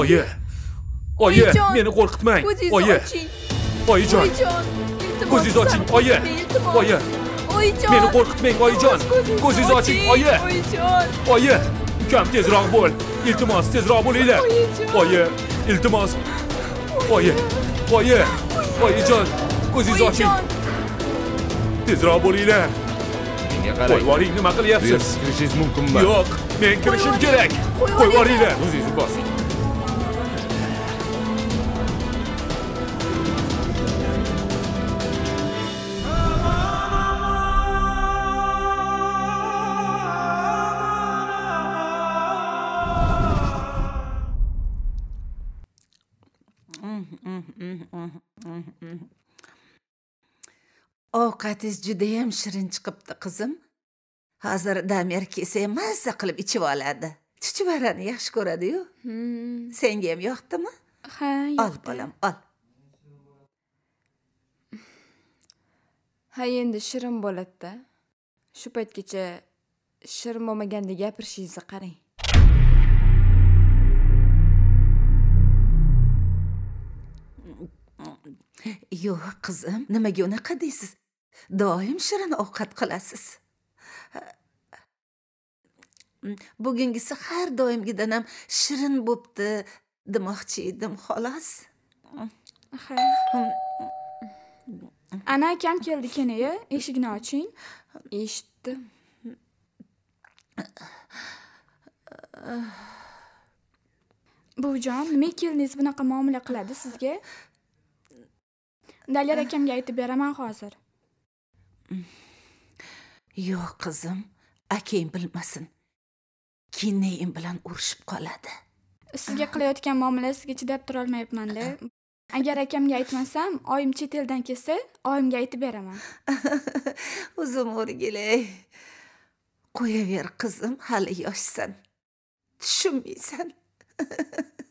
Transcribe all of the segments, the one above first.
oyi oyi meni qo'rqitmang oyi oyijon ko'zingizni oching oyi oyi oyijon meni qo'rqitmang oyijon ko'zingizni oching oyi oyijon oyi ukam tezroq bo'l iltimos tezroq bo'linglar oyi iltimos oyi oyi oyijon ko'zingizni oching tezroq bo'linglar menga qarang yuboring nima qilyapsiz kirishingiz mumkinmi yo'q men kirishim kerak yuboringlar o'zingizni bosing ovqatingiz judayam shirin chiqibdi qizim. Hozir damir kelsa mazza qilib ichib oladi. Chuchvarani yaxshi ko'radiyu. Senga ham yoqdimi? Ha ol yoqdi. bolam ol. Ha endi shirin bo'ladida. Shu paytgacha shirin bo'lmaganda gapirishingizni qarang. Yo'q qizim. Nimaga unaqa deysiz doim shirin ovqat qilasiz. Bugungisi har doimgidan ham shirin bo'pti demoqchi edim xolos. Ha ana akam keldi kenaya eshikni oching. Eshitdi. Buvijon nimaga keldingiz? Bunaqa muomala qiladi sizga? Dalyar akamga aytib beraman hozir yo'q qizim akang bilmasin. Keyin nayim bilan urushib qoladi. Sizga qilayotgan muomalasiga chidab turolmayapmanda agar akamga aytmasam oyim chet eldan kelsa oyimga aytib beraman. O'zim o'rgilay. Qo'yaver qizim hali yoshsan. Tushunmaysan.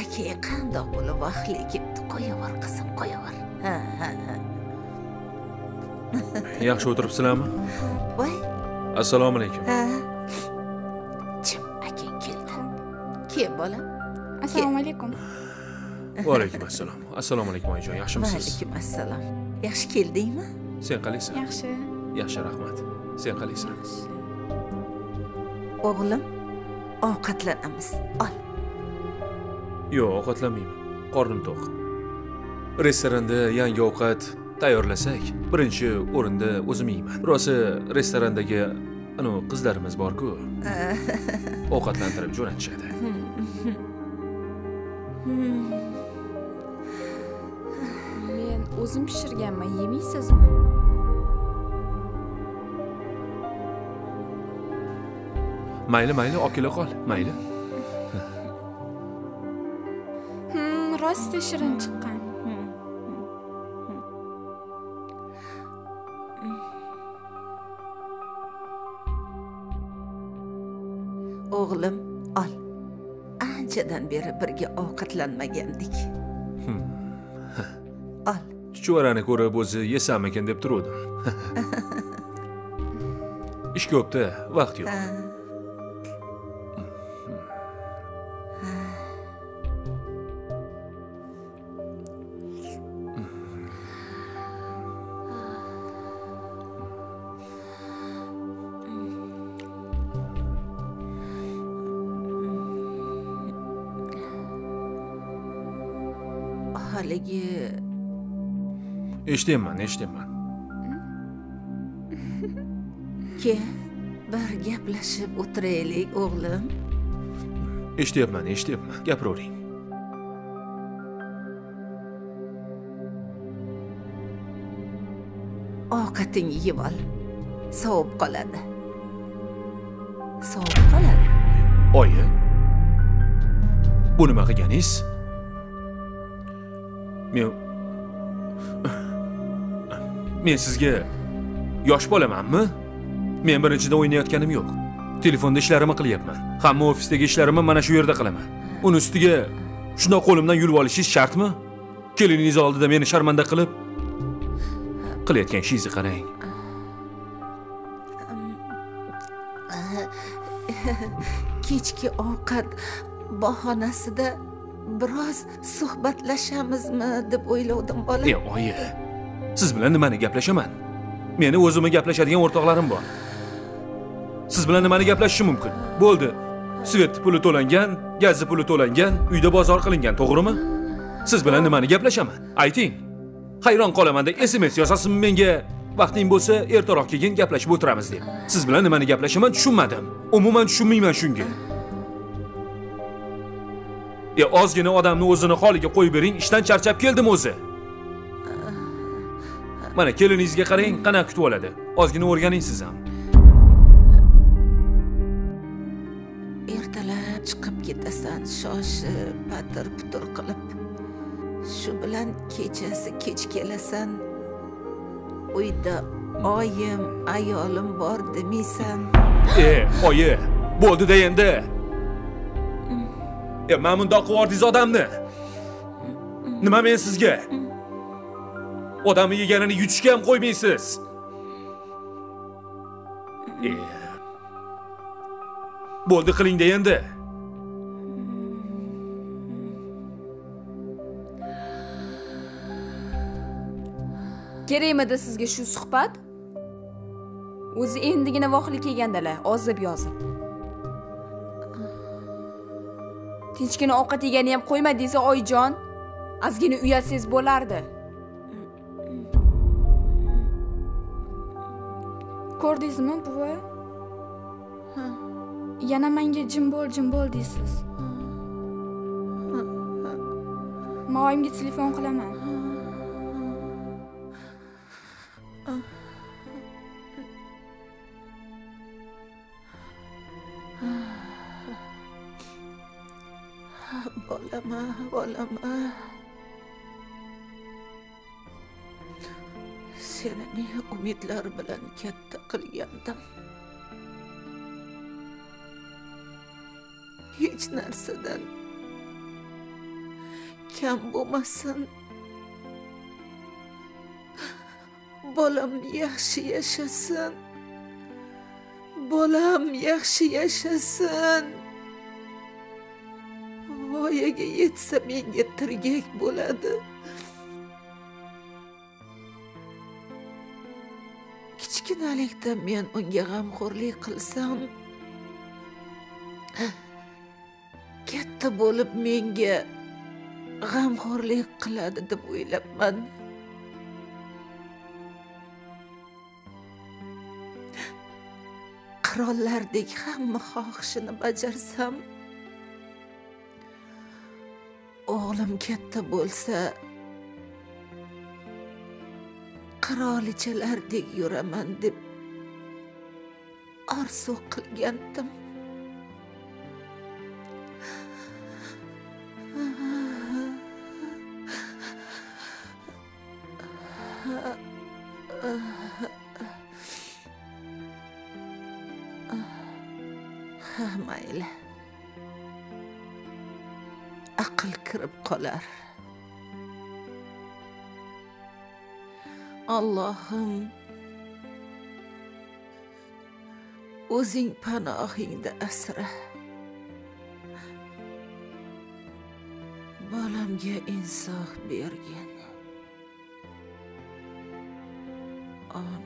Akang qandoq bo'lib vaqtli kelibdi qo'yaver qizim qo'yaver ha yaxshi o'tiribsizlarmi? Voy. Assalomu alaykum. Ha. Jim akang keldi. Kel bolam assalomu alaykum. Va alaykum assalom assalomu alaykum oyijon yaxshimisiz? Vaalaykum assalom yaxshi keldingmi? Sen qalaysan yaxshi. Yaxshi rahmat. Sen qalaysan o'g'lim ovqatlanamiz. Ol. Yo'q ovqatlanmayman. Qornim to'q restoranda yangi ovqat tayyorlasak birinchi o'rinda o'zim yeyman. Rosa restorandagi anavi qizlarimiz borku. Ovqatlantirib jo'natishadi. Men o'zim pishirganman yemaysizmi? Mayli mayli olib kela qol mayli. Hmm, rosti shirin chiqqan beri birga ovqatlanmagandik ol. Chuchvarani ko'rib o'zi yesammikin deb turuvdim. Ish ko'pda vaqt yo'q eshityapman eshityapman ke bir gaplashib o'tiraylik o'g'lim eshityapman eshityapman gapiravering ovqatingni yeb ol sovib qoladi sovib qoladi oyi bu nima qilganingiz men men sizga yosh bolamanmi? Men birinchida o'ynayotganim yo'q. Telefonda ishlarimni qilyapman. Hamma ofisdagi ishlarimni mana shu yerda qilaman. Uni ustiga shundoq qo'limdan yulib olishingiz shartmi? Keliningiz oldida meni sharmanda qilib qilayotgan ishingizni qarang. Kechki ovqat bahonasida biroz suhbatlashamizmi deb o'ylovdim bola. E oyi siz bilan nimani gaplashaman? Meni o'zimni gaplashadigan o'rtoqlarim bor. Siz bilan nimani gaplashishim mumkin? Bo'ldi. Svetni puli to'langan gazni puli to'langan uyda bozor qilingan to'g'rimi? Siz bilan nimani gaplashaman? Ayting. Hayron qolamanda sms yozasizmi menga. Vaqting bo'lsa ertaroq keyin gaplashib o'tiramiz deb. Siz bilan nimani gaplashaman tushunmadim. Umuman tushunmayman shunga. E ozgina odamni o'zini holiga qo'yib bering ishdan charchab keldim o'zi. Mana keliningizga qarang qanaqa kutib oladi. Ozgina o'rganing siz ham. Ertalab chiqib ketasan shoshib patir putur qilib. Shu bilan kechasi kech kelasan. Uyda oyim ayolim bor demaysan e oyi bo'ldi-da endi. E mana bundoq qilib odamni. Nima men sizga odamni yeganini yutishga ham qo'ymaysiz. Bo'ldi qiling-da endi. Kerakmidi sizga shu suhbat? O'zi endigina vohli kelgandalar ozib yozib. Tinchgina ovqat yegani ham qo'yma desa oyijon ozgina uyatsangiz bo'lardi ko'rdingizmi buvi yana menga jim bo'l jim bo'l deysiz man oyimga telefon qilaman. Bolama bolama seni ne umidlar bilan katta qilgandim. Hech narsadan kam bo'lmasin. Bolam yaxshi yashasin. Bolam yaxshi yashasin. Voyaga yetsa menga tirgak bo'ladi. Kichkinalikda men unga g'amxo'rlik qilsam katta bo'lib menga g'amxo'rlik qiladi deb o'ylabman qirollardek hamma xohishini bajarsam o'g'lim katta bo'lsa qirolichalardek yuraman deb orzu qilgandim. Ha mayli. Aql kirib qolar. Allohim o'zing panohingda asra bolamga insof bergin amin.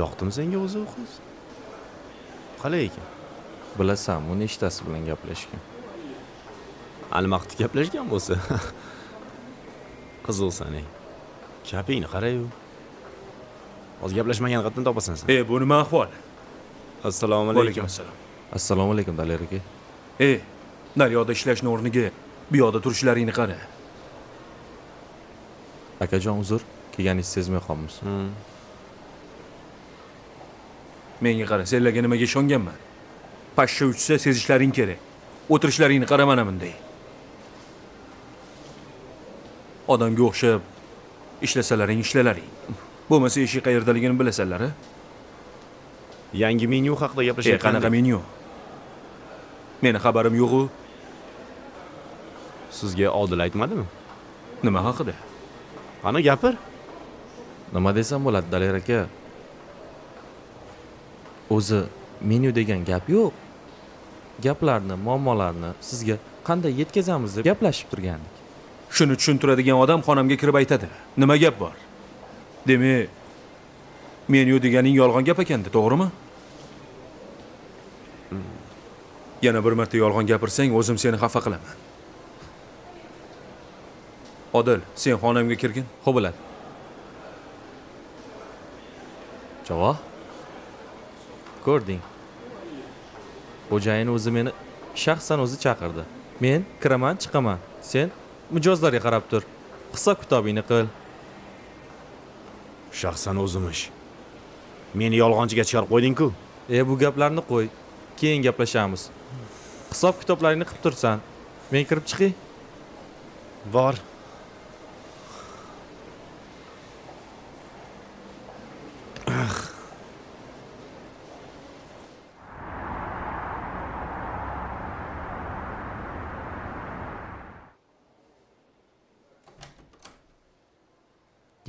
Yoqdimi senga o'zi u qiz? Qalay ekan? Bilasan, u nechtasi bilan gaplashgan? Almaqti gaplashgan bo'lsa. Qiziqsan ey. Kapingni qarayu. hozir gaplashmagan qayerdan topasan sen e bu nima ahvol assalomu alaykum alaykum assalom assalomu alaykum daler aka e naryoqda ishlashni o'rniga bu yoqda turishlaringni qara akajon uzr kelganingizni sezmay qolibmiz Hmm. Menga qara senlarga nimaga ishonganman? Pashsha uchsa sezishlaring kerak. O'tirishlaringni qara mana bunday odamga o'xshab ishlasalaring ishlalaring. Bo'lmasa eshik qayerdaligini bilasanlar a yangi menyu haqida e gaplashayotganda qanaqa menyu? Meni xabarim yo'g'u sizga odil aytmadimi? Nima haqida? Qani gapir? Nima desam bo'ladi daler aka o'zi menyu degan gap yo'q. Gaplarni muammolarni sizga qanday yetkazamiz deb gaplashib turgandik. Shuni tushuntiradigan odam xonamga kirib aytadi. Nima gap bor? Demak menyu deganing yolg'on gap ekanda to'g'rimi? Yana bir marta yolg'on gapirsang o'zim seni xafa qilaman. Odil sen xonamga kirgin. Ho'p bo'ladi. Javoh ko'rding? Xo'jayin o'zi meni shaxsan o'zi chaqirdi. Men kiraman chiqaman. Sen mijozlarga qarab tur. Hisob kitobingni qil. Shaxsan o'zimish. Meni yolg'onchiga chiqarib qo'yding-ku. E bu gaplarni qo'y. Keyin gaplashamiz. Hisob kitoblaringni qilib tursan men kirib chiqay bor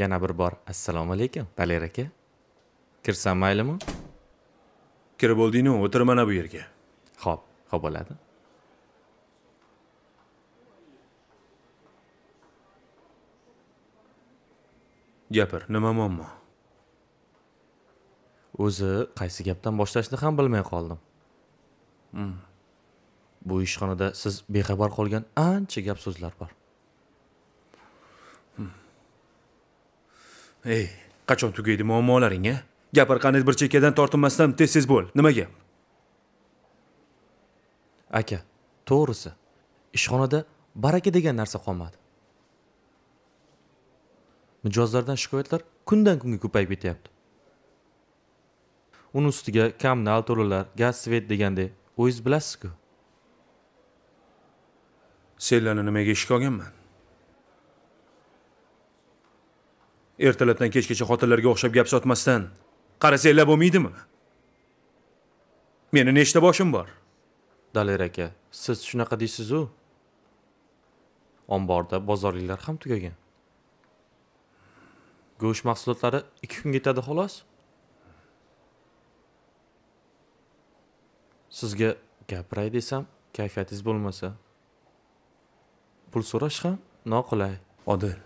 yana bir bor. Assalomu alaykum daler aka. Kirsam maylimi? Kirib bo'ldingmi o'tir mana bu yerga. Ho'p ho'p bo'ladi. Gapir nima muammo? O'zi qaysi gapdan boshlashni ham bilmay qoldim. Bu ishxonada siz bexabar qolgan ancha gap so'zlar bor ey qachon tugaydi muammolaring a gapir qani bir chekkadan tortinmasdan tez tez bo'l. Nima gap? Aka to'g'risi ishxonada baraka degan narsa qolmadi. Mijozlardan shikoyatlar kundan kunga ko'payib ketyapti. Uni ustiga kommunal to'lovlar gaz svet degandek o'zingiz bilasizku. Senlarni nimaga ishga olganman ertalabdan kechgacha xotinlarga o'xshab gap sotmasdan. Qarasanglar bo'lmaydimi? Meni nechta boshim bor? Daler aka siz shunaqa deysizu? Omborda bozorliklar ham tugagan. Go'sht mahsulotlari ikki kunga yetadi xolos. Sizga gapiray desam kayfiyatingiz bo'lmasa. Pul so'rash ham noqulay. Odil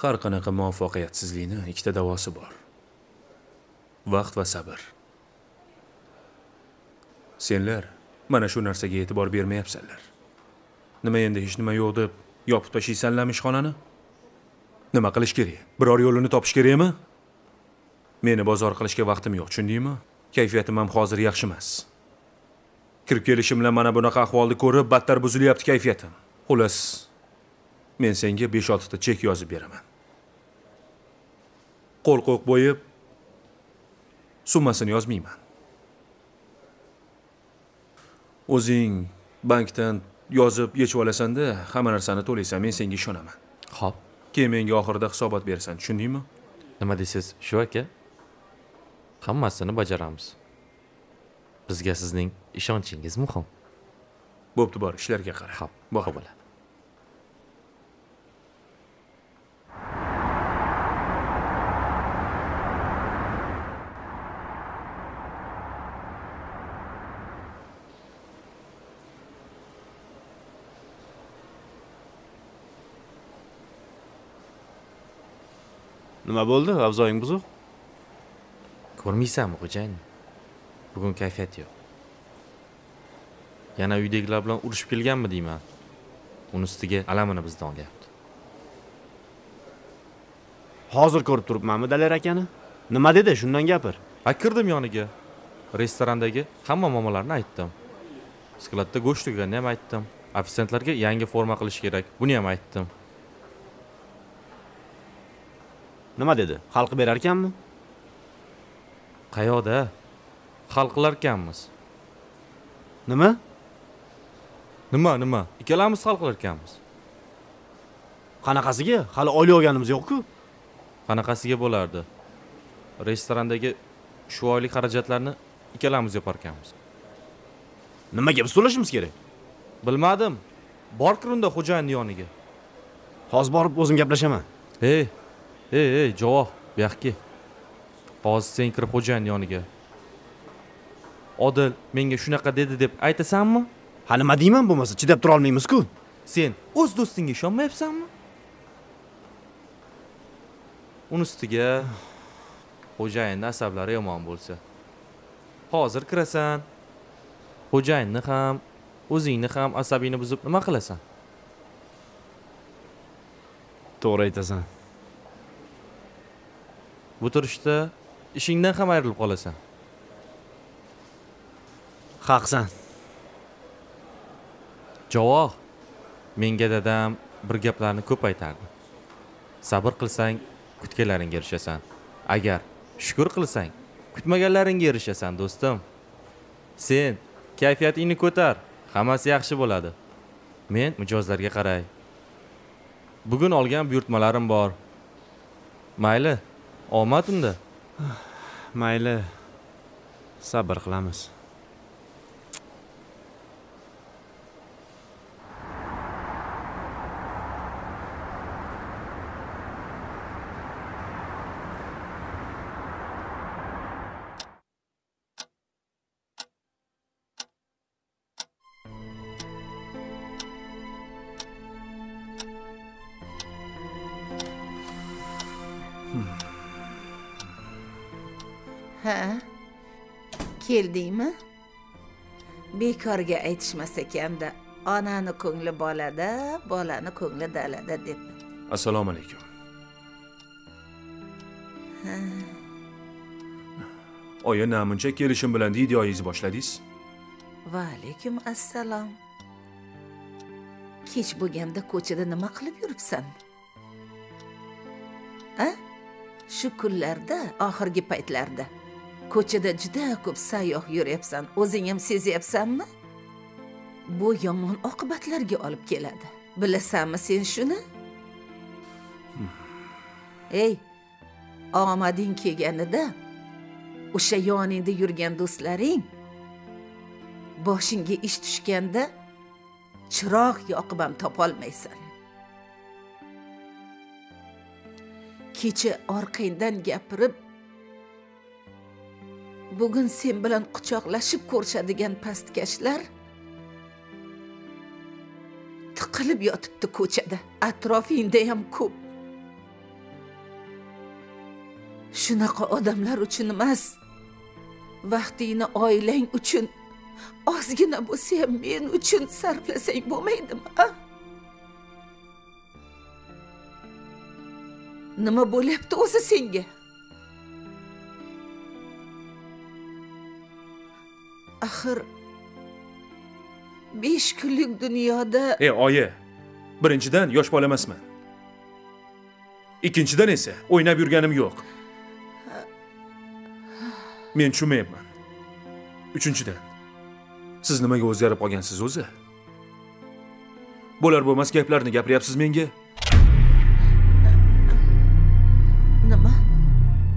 har qanaqa muvaffaqiyatsizlikni ikkita davosi bor. Vaqt va sabr. Senlar mana shu narsaga e'tibor bermayapsanlar. Nima endi hech nima yo'q deb yopib tashlaysanlarmi ishxonani nima qilish kerak? Biror yo'lini topish kerakmi? Meni bozor qilishga vaqtim yo'q tushundingmi? Kayfiyatim ham hozir yaxshi emas. Kirib kelishim bilan mana bunaqa ahvolni ko'rib battar buzilyapti kayfiyatim. Xullas men senga besh oltita chek yozib beraman. Qo'l qo'q bo'yib summasini yozmayman. O'zing bankdan yozib yechib olasanda hamma narsani to'laysan men senga ishonaman. Ho'p keyin menga oxirida hisobot berasan tushundingmi? Nima deysiz shu aka? Hammasini bajaramiz. Bizga sizning ishonchingiz muhim. Bo'pti bor ishlarga qara. Bor. ho'p nima bo'ldi? Avzoying buzuq. Ko'rmaysanmi xo'jayin bugun kayfiyat yo'q. Yana uydagilar bilan urushib kelganmi deyman. Uni ustiga alamini bizdan olyapti. Hozir ko'rib turibmanmi dalar akani? Nima dedi? Shundan gapir. A kirdim yoniga. Restorandagi hamma muammolarni aytdim. Skladda go'sht tugaganini ham aytdim. Ofitsiantlarga yangi forma qilish kerak. Buni ham aytdim nima dedi? Hal qilib berarkanmi? Qayoqda? Hal qilarkanmiz nima? Nima nima? Ikkalamiz hal qilarkanmiz qanaqasiga? Hali oylik olganimiz yo'q-ku. Qanaqasiga bo'lardi? Restorandagi shu oylik xarajatlarni ikkalamiz yoparkanmiz nimaga biz to'lashimiz kerak? Bilmadim. Bor kir unda xo'jayinni yoniga. Hozir borib o'zim gaplashaman. Ey ey ey javob bu yoqqa hozir sen kirib xo'jayinni yoniga. Odil menga shunaqa dedi deb aytasanmi? Ha nima deyman bo'lmasa chidab turolmaymiz-ku sen o'z do'stingga ishonmayapsanmi? Uni ustiga xo'jayinni asablari yomon bo'lsa. Hozir kirasan. Xo'jayinni ham o'zingni ham asabingni buzib nima qilasan? To'g'ri aytasan bu turishda ishingdan ham ayrilib qolasan. Haqsan. Javoh menga dadam bir gaplarni ko'p aytardi sabr qilsang kutganlaringga erishasan. Agar shukur qilsang kutmaganlaringga erishasan do'stim. Sen kayfiyatingni ko'tar hammasi yaxshi bo'ladi. Men mijozlarga qaray. Bugun olgan buyurtmalarim bor. Mayli omad unda mayli sabr qilamiz. Keldingmi? Bekorga aytishmas ekanda onani ko'ngli bolada bolani ko'ngli dalada deb. Assalomu alaykum. Oyi namuncha kelishim bilan videoyingizni boshladingiz? Va alaykum assalom. Kech bo'lganda ko'chada nima qilib yuribsan? A shu kunlarda oxirgi paytlarda ko'chada juda ko'p sayyoh yuryapsan. O'zing ham sezyapsanmi? Bu yomon oqibatlarga olib keladi. Bilasanmi sen shuni? Ey omading kelganida o'sha yoningda yurgan do'stlaring boshingga ish tushganda chiroq yoqib ham topolmaysan. Kecha orqangdan gapirib bugun sen bilan quchoqlashib ko'rishadigan pastkashlar tiqilib yotibdi ko'chada. Atrofingda ham ko'p. Shunaqa odamlar uchun emas. Vaqtingni oilang uchun ozgina bo'lsa ham men uchun sarflasang bo'lmaydimi a nima bo'lyapti o'zi senga? Axir besh kunlik dunyoda ey oyi birinchidan yosh bola emasman ikkinchidan esa o'ynab yurganim yo'q. Men tushunmayapman. Uchinchidan siz nimaga o'zgarib qolgansiz o'zi? Bo'lar bo'lmas gaplarni gapiryapsiz menga. Nima?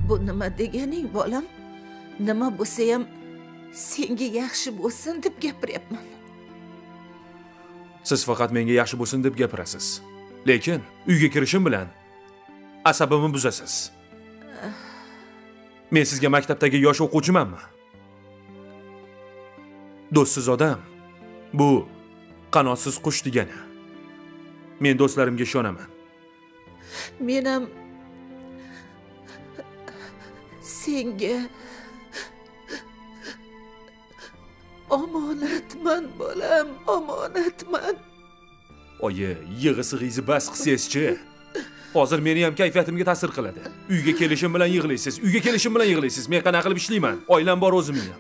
Bu nima deganing bolam? Nima bo'lsa ham senga yaxshi bo'lsin deb gapiryapman. Siz faqat menga yaxshi bo'lsin deb gapirasiz. Lekin uyga kirishim bilan asabimni buzasiz. Men sizga maktabdagi yosh o'quvchimanmi? Do'stsiz odam bu qanotsiz qush degani. Men do'stlarimga ishonaman. Men ham senga omonatman bolam omonatman. Oyi yig'i sig'ingizni bas qilsangizchi hozir meni ham kayfiyatimga ta'sir qiladi. Uyga kelishim bilan yig'laysiz uyga kelishim bilan yig'laysiz. Men qanaqa qilib ishlayman? Oilam bor o'zimni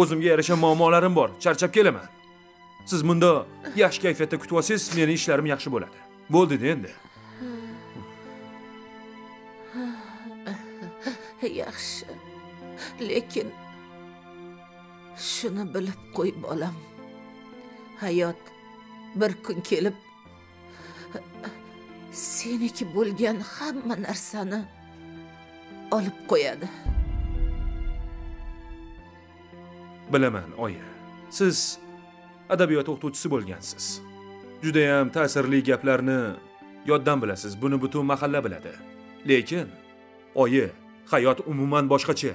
o'zimga yarasha muammolarim bor. Charchab kelaman. Siz bunda yaxshi kayfiyatda kutib olsangiz meni ishlarim yaxshi bo'ladi. Bo'ldida endi. Yaxshi. Lekin shuni bilib qo'y bolam. Hayot bir kun kelib seniki bo'lgan hamma narsani olib qo'yadi. Bilaman oyi. Siz adabiyot o'qituvchisi bo'lgansiz. Judayam ta'sirli gaplarni yoddan bilasiz. Buni butun mahalla biladi. Lekin oyi hayot umuman boshqacha.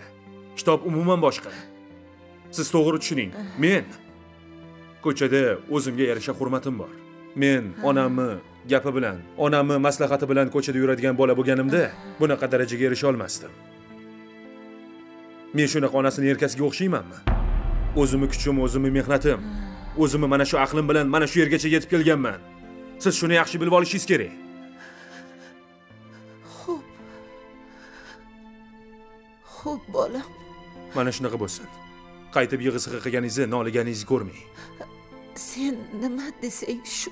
Kitob umuman boshqa. Siz to'g'ri tushuning. Men ko'chada o'zimga yarasha hurmatim bor. Men onamni gapi bilan onamni maslahati bilan ko'chada yuradigan bola bo'lganimda bunaqa darajaga erisha olmasdim. Men shunaqa onasini yelkasiga o'xshaymanmi? O'zimni kuchim o'zimni mehnatim o'zimni mana shu aqlim bilan mana shu yergacha yetib kelganman. Siz shuni yaxshi bilib olishingiz kerak. Xo'p. Xo'p bolam. Mana shunaqa bo'lsin qaytib yig'i sig'i qilganingizni noliganingizni ko'rmang sen nima desang shu?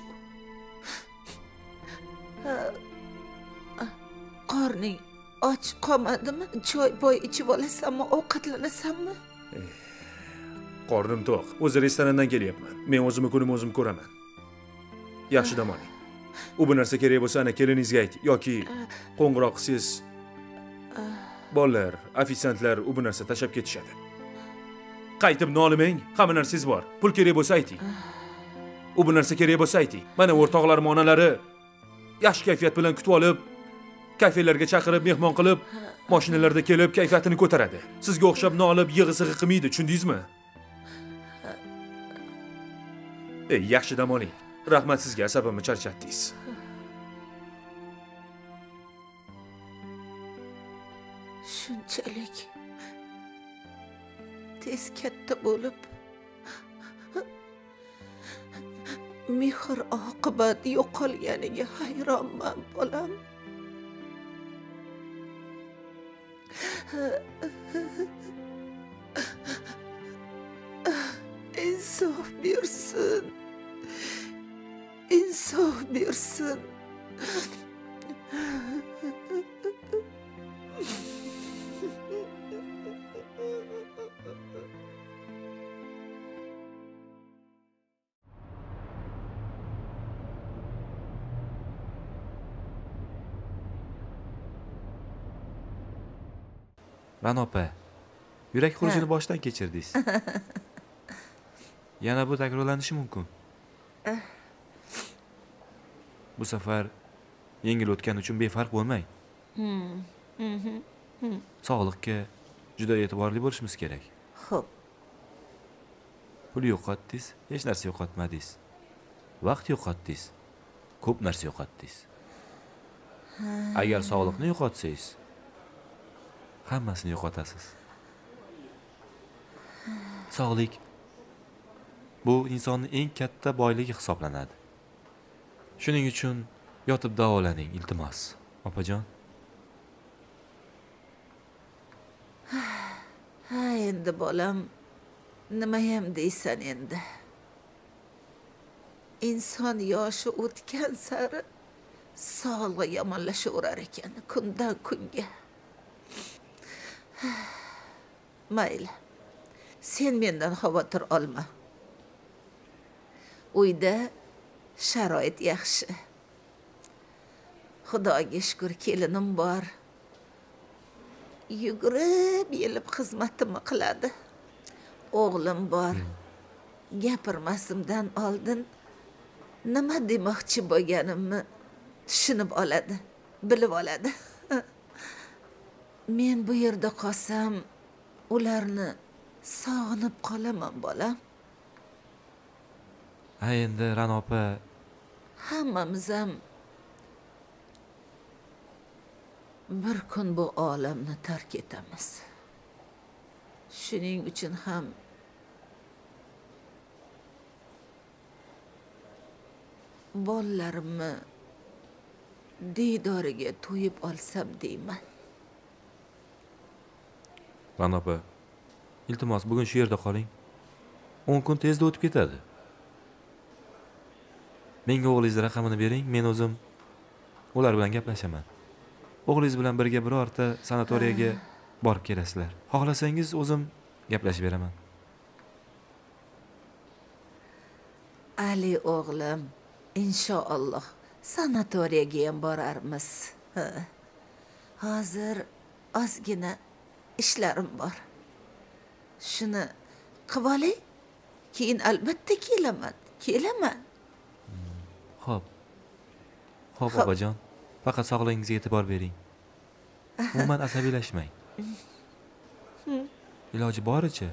Qorning och qolmadimi choy poy ichib olasanmi? Ovqatlanasanmi? Qornim to'q. O'zi restorandan kelyapman. Men o'zimni kunimni o'zim ko'raman. Yaxshi dam oling. U bu narsa kerak bo'lsa ana keliningizga ayt yoki qo'ng'iroq qilsangiz bolalar ofitsiantlar u bu narsa tashlab ketishadi qaytib nolimang hamma narsangiz bor. Pul kerak bo'lsa ayting. U bu narsa kerak bo'lsa ayting. Mana o'rtoqlarim onalari yaxshi kayfiyat bilan kutib olib kafelarga chaqirib mehmon qilib mashinalarda kelib kayfiyatini ko'taradi. Sizga o'xshab nolib yig'i sig'i qilmaydi tushundingizmi? Ey yaxshi dam oling. Rahmat sizga asabimni charchatdingiz. Shunchalik tez katta bo'lib mehr oqibat yo'qolganiga hayronman bolam. İnsof bersin insof bersin ra'no opa yurak xurujini boshdan kechirdingiz yana bu takrorlanishi mumkin. Bu safar yengil o'tgani uchun befarq bo'lmang. Sog'liqqa juda e'tiborli bo'lishimiz kerak. Xo'p. Pul yo'qotdingiz hech narsa yo'qotmadingiz. Vaqt yo'qotdingiz ko'p narsa yo'qotdingiz. Agar sog'liqni yo'qotsangiz hammasini yo'qotasiz. Sog'lik. Bu insonni eng katta boyligi hisoblanadi. Shuning uchun yotib davolaning iltimos opajon. Ha endi bolam nimayam deysan endi? Inson yoshi o'tgan sari sog'lig'i yomonlashaverar ekan kundan kunga. Mayli. Sen mendan xavotir olma. Uyda sharoit yaxshi. Xudoga shukur kelinim bor. Yugurib yelib xizmatimni qiladi? O'g'lim bor. Gapirmasimdan oldin nima demoqchi bo'lganimni tushunib oladi bilib oladi men bu yerda qolsam ularni sog'inib qolaman bolam. Ha endi ra'no opa. Hammamiz ham bir kun bu olamni tark etamiz. Shuning uchun ham bolalarimni diydoriga to'yib olsam deyman lan opa. Iltimos bugun shu yerda qoling. O'n kun tezda o'tib ketadi. Menga o'g'lingizni raqamini bering men o'zim ular bilan gaplashaman. O'g'lingiz bilan birga birorta sanatoriyaga borib kelasizlar. Xohlasangiz o'zim gaplashib beraman. Ali o'g'lim inshaalloh sanatoriyaga ham borarmiz. Hozir ozgina ishlarim bor. Shuni qilib olay keyin albatta kelaman kelaman. Ho'p ho'p opajon faqat sog'lig'ingizga e'tibor bering. Umuman asabiylashmang. Iloji boricha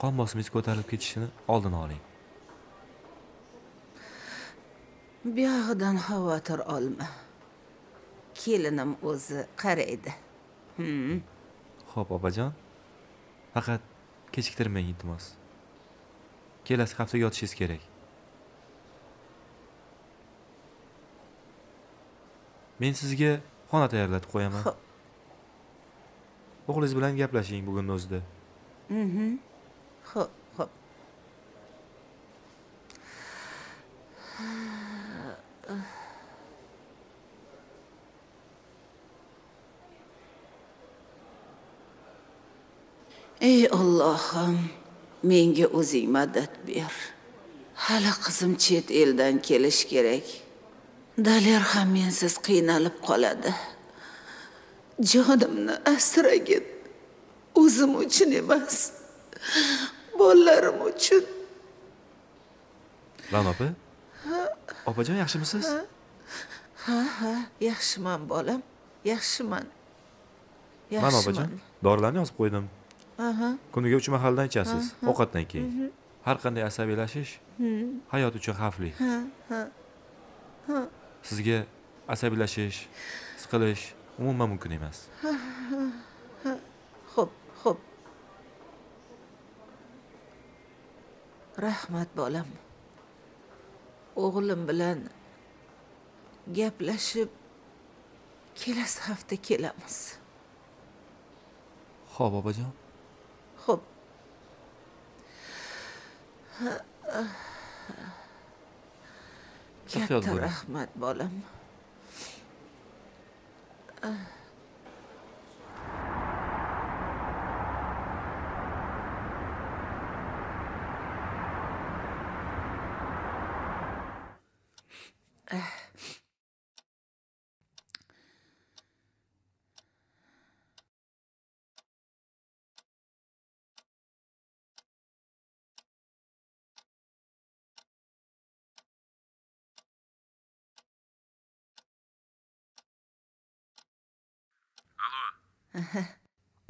qon bosimingiz ko'tarilib ketishini oldini oling. Buyog'idan xavotir olma. Kelinim o'zi qaraydi ho'p opajon. Faqat kechiktirmang iltimos. Kelasi haftaga yotishingiz kerak. Men sizga xona tayyorlatib qo'yaman. Xo'p. o'g'lingiz bilan gaplashing bugunni o'zida. Ho'p ho'p ey ollohim menga o'zing madad ber. Hali qizim chet eldan kelish kerak. Daler ham mensiz qiynalib qoladi. Jonimni asragin. O'zim uchun emas bolalarim uchun. Lan opa? Opajon yaxshimisiz? Ha? Ha yaxshiman bolam yaxshiman. Mana opajon dorilarni yozib qo'ydim kuniga uch mahaldan ichasiz ovqatdan keyin. Har qanday asabiylashish hayot uchun xavfli. Sizga asabiylashish siqilish umuman mumkin emas. Xo'p xo'p. Rahmat bolam. O'g'lim bilan gaplashib kelasi hafta kelamiz. Ho'p opajon xo'p Ehtiyot katta bo'ling. rahmat bolam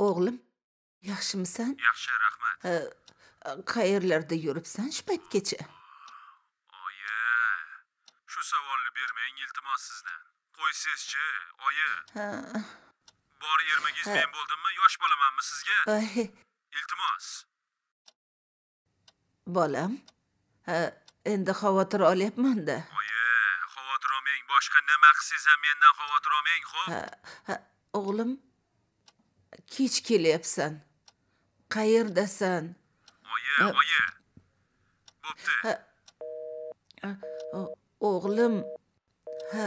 o'g'lim yaxshimisan? Yaxshi rahmat. Qayerlarda yuribsan shu paytgacha? Oyi shu savolni bermang iltimos sizdan. Qo'ysangizchi oyi. Bor yermagingiz men bo'ldimmi? Yosh bolamanmi sizga? Iltimos. Bolam endi xavotir olyapmanda oyi xavotir olmang. Boshqa nima qilsangiz ham mendan xavotir olmang xo'p? O'g'lim kech kelyapsan. Qayerdasan? Oyi oyi. Bo'pti. o'g'lim. Ha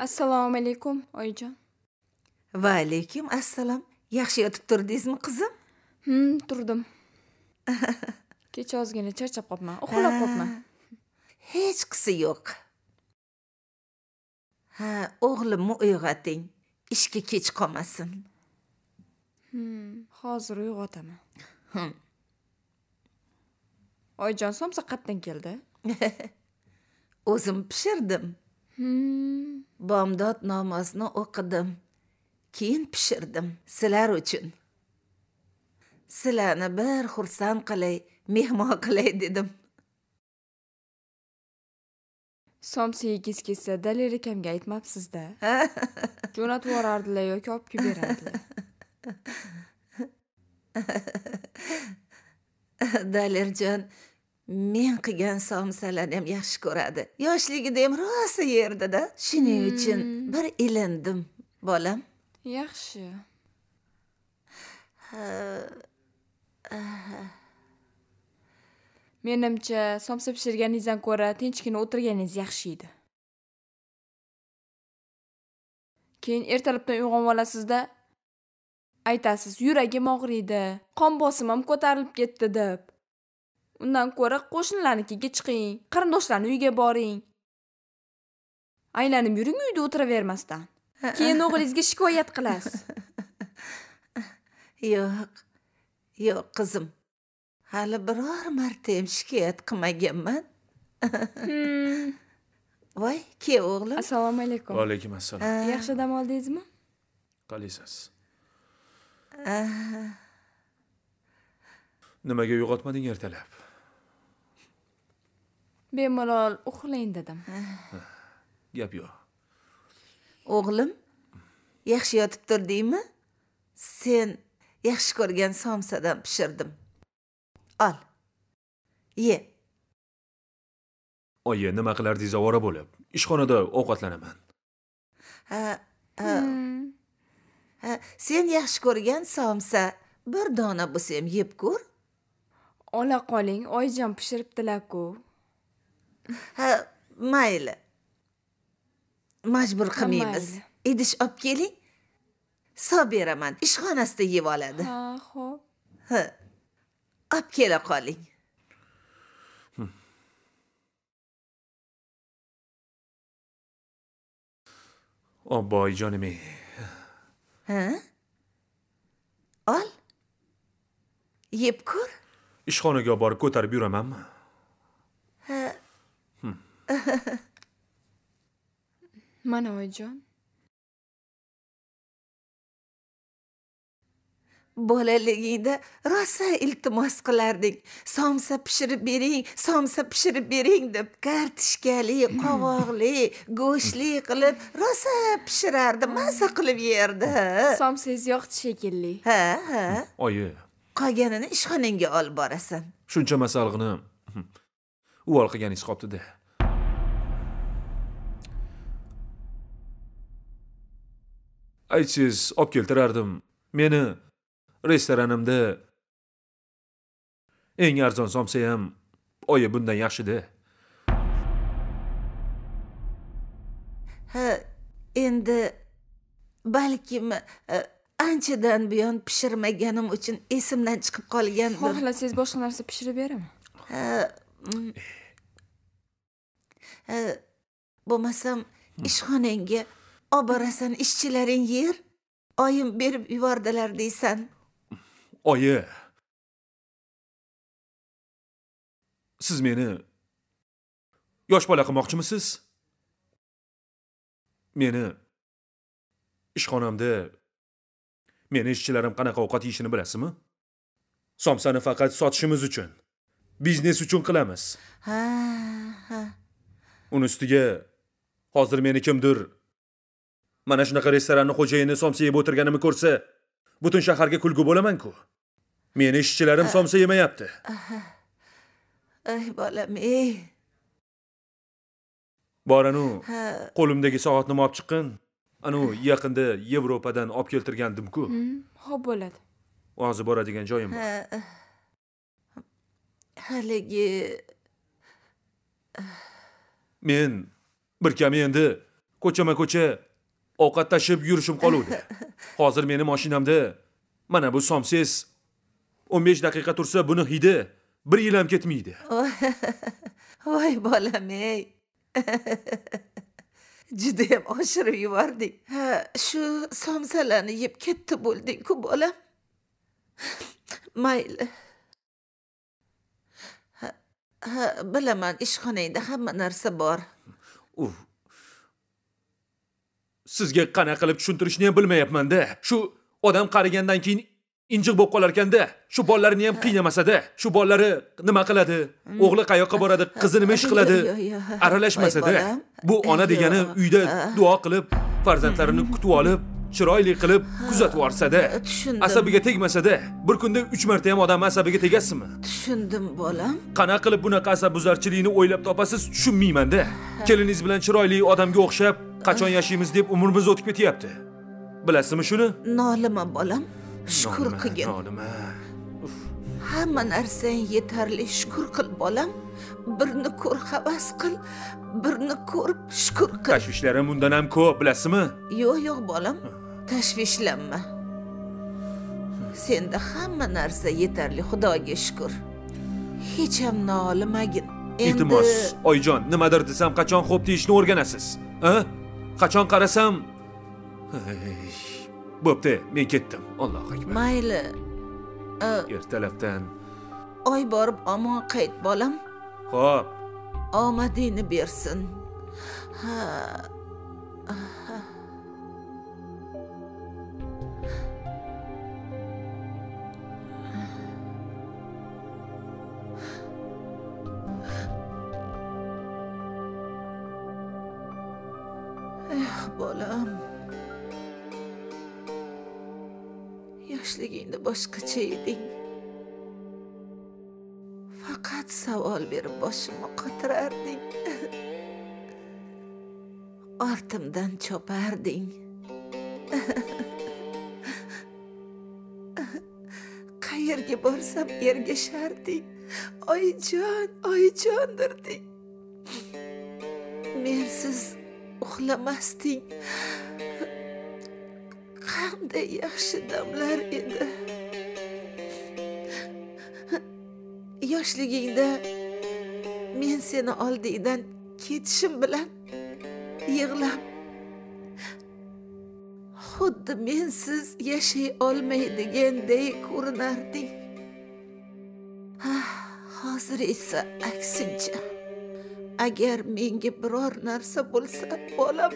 assalomu alaykum oyijon va alaykum assalom. Yaxshi yotib turdingizmi qizim? Hmm turdim. Kecha ozgina charchab qolibman uxlab qolibman hech qisi yo'q. Ha o'g'limni uyg'oting. Ishga kech qolmasin. Hmm, hozir uyg'otaman. Hmm. oyijon somsa qayerdan keldi. O'zim pishirdim Hmm, bomdod namozni o'qidim. Keyin pishirdim sizlar uchun. Sizlarni bir xursand qilay mehmon qilay dedim. Somsa yegiz kelsa dalil akamga aytmabsizda jo'natib yuborardilar yoki olib kelib berardilar. Dalirjon men qilgan somsalarni ham yaxshi ko'radi. Yoshligida ham rosa yerdida shuning uchun bir ilindim bolam. Yaxshi. Menimcha somsa pishirganingizdan ko'ra tinchgina o'tirganingiz yaxshi edi. Keyin ertalabdan uyg'onib olasizda aytasiz yuragim og'riydi qon bosimim ko'tarilib ketdi deb undan ko'ra qo'shnilarnikiga chiqing qarindoshlarni uyiga boring. Aylanib yuring uyda o'tiravermasdan. Keyin o'g'lingizga shikoyat qilasiz. Yo'q yo'q qizim. Hali biror marta ham shikoyat qilmaganman. Hmm. voy kel o'g'lim. Assalomu alaykum. Va alaykum assalom yaxshi dam oldingizmi? Qalaysiz nimaga uyg'otmading ertalab bemalol uxlang dedim. Gap yo'q. O'g'lim yaxshi yotib turdingmi sen yaxshi ko'rgan somsadan pishirdim. Ol ye. Oyi nima qilardingiz ovora bo'lib? Ishxonada ovqatlanaman. Ha, ha, ha, sen yaxshi ko'rgan somsa bir dona bo'lsa ham yeb ko'r. Ola qoling oyijon pishiribdilar-ku ha mayli. Majbur qilmaymiz. Idish olib keling. Solib beraman. Ishxonasida yeb oladi. Ha ho'p ha olib kela qoling. Obboyjonim ey. Ha? Ol. Yeb ko'r. Ishxonaga borib ko'tarib yuramanmi mana oyijon bolaligingda rosa iltimos qilarding. Somsa pishirib bering somsa pishirib bering deb kartishkali qovoqli go'shtli qilib rosa pishirardi maza qilib yerdi. Somsangiz yoqdi shekilli. Ha ha. Oyi. Qolganini ishxonangga olib borasan. Shuncha masalliqni uvol qilganingiz qolibdida aytsangiz olib keltirardim. Meni restoranimda eng arzon somsa ham oyi bundan yaxshida ha endi balkim e, anchadan buyon pishirmaganim uchun esimdan chiqib qolgandir xohlasangiz boshqa narsa pishirib beraman mm. Ha, bo'lmasam ishxonangga olib borasan ishchilaring yer oyim berib yubordilar deysan. Oyi. Siz meni yosh bola qilmoqchimisiz? Meni ishxonamda meni ishchilarim qanaqa ovqat yeyishini bilasizmi? Somsani faqat sotishimiz uchun biznes uchun qilamiz. Ha ha. Uni ustiga hozir meni kimdir mana shunaqa restoranni xo'jayini somsa yeb o'tirganimni ko'rsa butun shaharga kulgu bo'laman-ku. Meni ishchilarim somsa yemayapti. Ay bolam ey. Bor anu ha. qo'limdagi soatni olib chiqqin. Anu yaqinda yevropadan olib keltirgandim-ku. Hmm, ho'p bo'ladi. Hozir boradigan joyim bor. Ha haligi. Men bir kam endi ko'chama ko'cha ovqat tashib yurishim qoluvdi. Hozir meni mashinamda mana bu somses 15 daqiqa tursa buni hidi bir yil ham ketmaydi. Voy bolam ey. Judayam oshirib yubording. Ha shu somsalarni yeb katta bo'lding-ku bolam? Mayli. Bilaman ishxonangda hamma narsa bor. Uf. Sizga qanaqa qilib tushuntirishni ham bilmayapmanda shu odam qarigandan keyin injiq bo'lib qolar ekanda shu bolalarini ham qiynamasada shu bolalari nima qiladi? O'g'li qayoqqa boradi? Qizi nima ish qiladi aralashmasada bu ona degani uyda duo qilib farzandlarini kutib olib chiroyli qilib kuzatib yuborsada asabiga tegmasada bir kunda uch marta ham odam asabiga tegasizmi tushundim bolam. Qanaqa qilib bunaqa asabbuzarchilikni o'ylab topasiz tushunmaymanda keliningiz bilan chiroyli odamga o'xshab qachon yashaymiz deb umrimiz o'tib ketyapti bilasizmi shuni nolima bolam shukur qilgin nolima. hamma narsang yetarli shukur qil bolam birni ko'r havas qil birni ko'rib shukur qil tashvishlarim undan ham ko'p bilasizmi yo'q yo'q bolam tashvishlanma senda hamma narsa yetarli xudoga shukur hech ham nolimagin iltimos oyijon nimadir desam qachon xo'p deyishni o'rganasiz a qachon qarasam bo'pti men ketdim allohu akbar mayli. Ertalabdan oy borib omon qayt bolam xo'p omadingni bersin ha eh bolam yoshligingda boshqacha eding. Faqat savol berib boshimni qotirarding. Ortimdan choparding. Qayerga borsam ergasharding oyijon oyijon dirding mensiz uxlamasding. Qanday yaxshi damlar edi. Yoshligingda men seni oldingdan ketishim bilan yig'lab xuddi mensiz yashay olmaydiganday ko'rinarding. Ah, hozir esa aksincha. Agar menga biror narsa bo'lsa bolam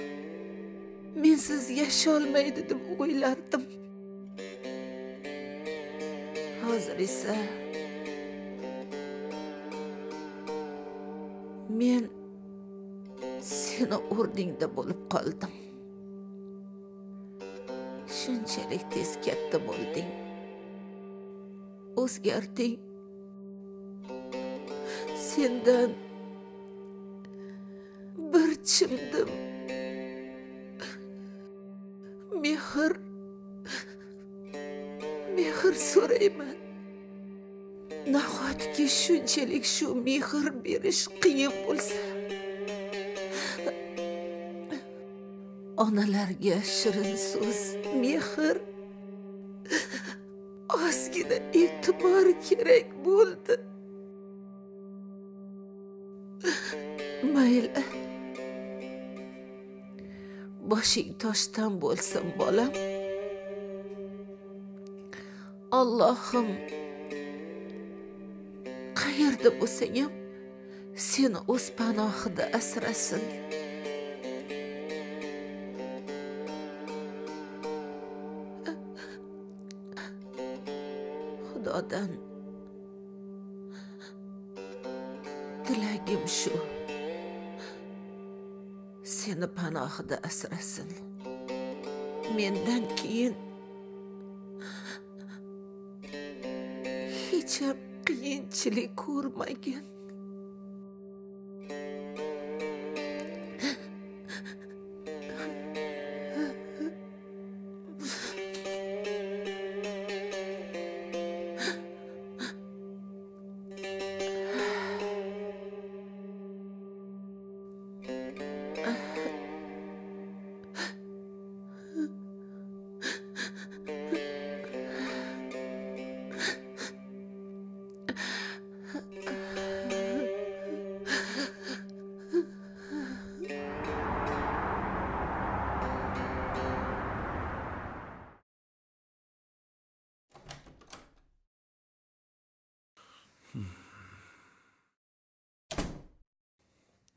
mensiz yasholmaydi deb o'ylardim. Hozir esa men seni o'rningda bo'lib qoldim. Shunchalik tez katta bo'lding. O'zgarding sendan bir chimdim mehr mehr so'rayman nahotki shunchalik shu mehr berish qiyin bo'lsa onalarga shirin so'z mehr ozgina e'tibor kerak bo'ldi mayli boshing toshdan bo'lsin bolam. Allohim qayerda bo'lsang ham seni o'z panohida asrasin. Xudodan tilagim shu. Seni panohida asrasin. Mendan keyin hech ham qiyinchilik ko'rmagin.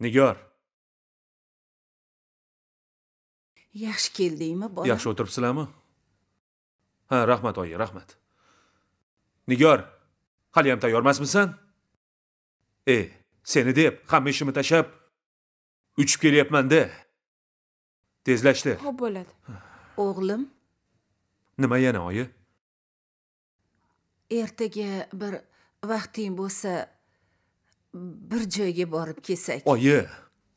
Nigor. Yaxshi keldingmi bola yaxshi o'tiribsizlarmi? Ha rahmat oyi rahmat. Nigor haliyam tayyormasmisan? E seni deb hamma ishimni tashlab uchib kelyapmanda tezlashtir ho'p bo'ladi. O'g'lim? Nima yana oyi? Ertaga bir vaqting bo'lsa bir joyga borib kelsak. Oyi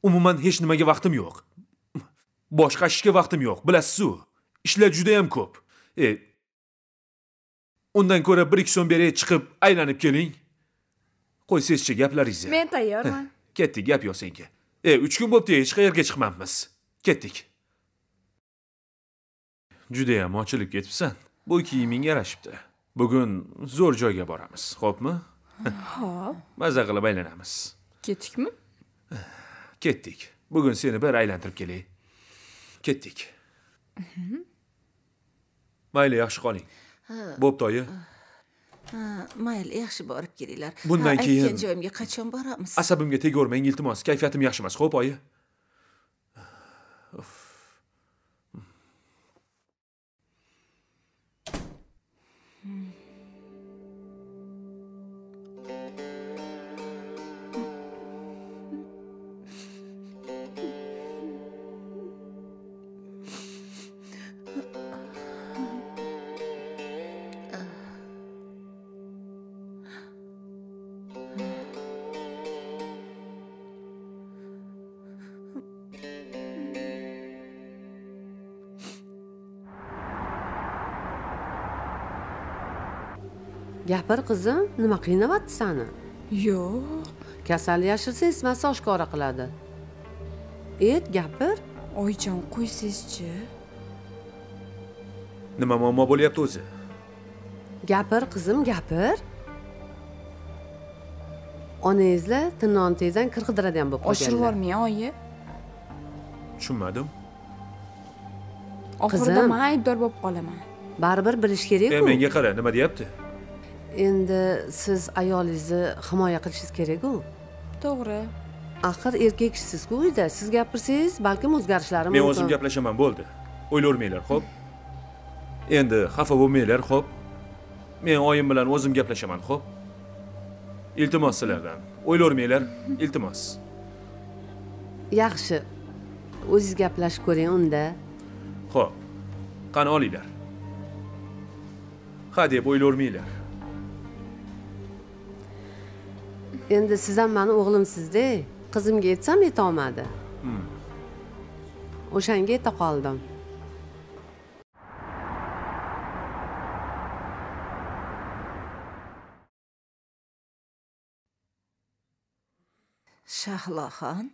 umuman hech nimaga vaqtim yo'q. Boshqa ishga vaqtim yo'q bilasiz-ku ishlar juda ham ko'p. E undan ko'ra bir ikki so'm beray chiqib aylanib keling. Qo'ysangizchi gaplaringizni men tayyorman. Ketdik gap yo'q senga. E uch kun bo'pti hech qayerga chiqmabmiz. Ketdik. Judayam ochilib ketibsan. Bu kiyiming yarashibdi. Bugun zo'r joyga boramiz xo'pmi ho'p maza qilib aylanamiz. Ketdikmi? Ketdik. Bugun seni bir aylantirib kelay. Ketdik. Mayli yaxshi qoling. Bo'pti oyi. Ha, mayli yaxshi borib kelinglar. Bundan keyin- aytgan joyimga qachon boramiz? asabimga tegavurmang iltimos. Kayfiyatim yaxshi emas. Xo'p oyi gapir qizim nima qiynayapti sani? Yo'q. Kasal yashirsa esmasi oshkora qiladi. Et gapir. Oyijon qo'ysangizchi nima muammo bo'lyapti o'zi? Gapir qizim gapir. Onangizlar tirnoqni tezdan qirqidiradigan bo'lib oshirib qolganlar. Yubormang oyi. Tushunmadim. Oxirida Qizim. man aybdor bo'lib qolaman. Baribir bilish e kerakku menga qara nima deyapti endi siz ayolingizni himoya qilishingiz kerakku to'g'ri. Axir erkak kishisiz-ku uyda. Siz gapirsangiz balkim o'zgarishlari men mumkin. o'zim gaplashaman bo'ldi. O'ylavermanglar xo'p. Endi xafa bo'lmanglar xo'p. Men oyim bilan o'zim gaplashaman xo'p. Iltimos sizlardan. O'ylavermanglar iltimos. Yaxshi. O'zingiz gaplashib ko'ring unda. Xo'p. Qani olinglar. Ha deb o'ylavermanglar. Endi siz ham mani o'g'limsizda qizimga aytsam aytolmadi o'shanga ayta qoldim. Shahloxon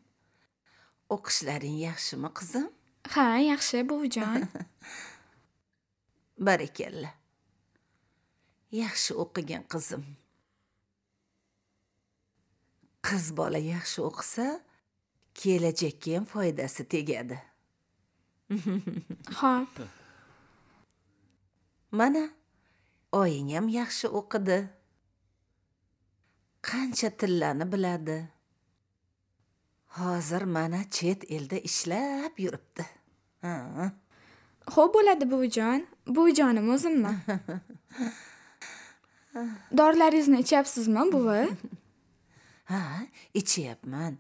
o'qishlaring yaxshimi qizim? Ha yaxshi buvijon. Barakalla yaxshi o'qigan qizim qiz bola yaxshi o'qisa kelajakka ham foydasi tegadi. Ho'p mana oying ham yaxshi o'qidi. Qancha tillarni biladi. Hozir mana chet elda ishlab yuribdi. Ha. Ho'p bo'ladi buvijon. Buvijonim o'zimmi? Dorilaringizni ichyapsizmi buvi ha ichyapman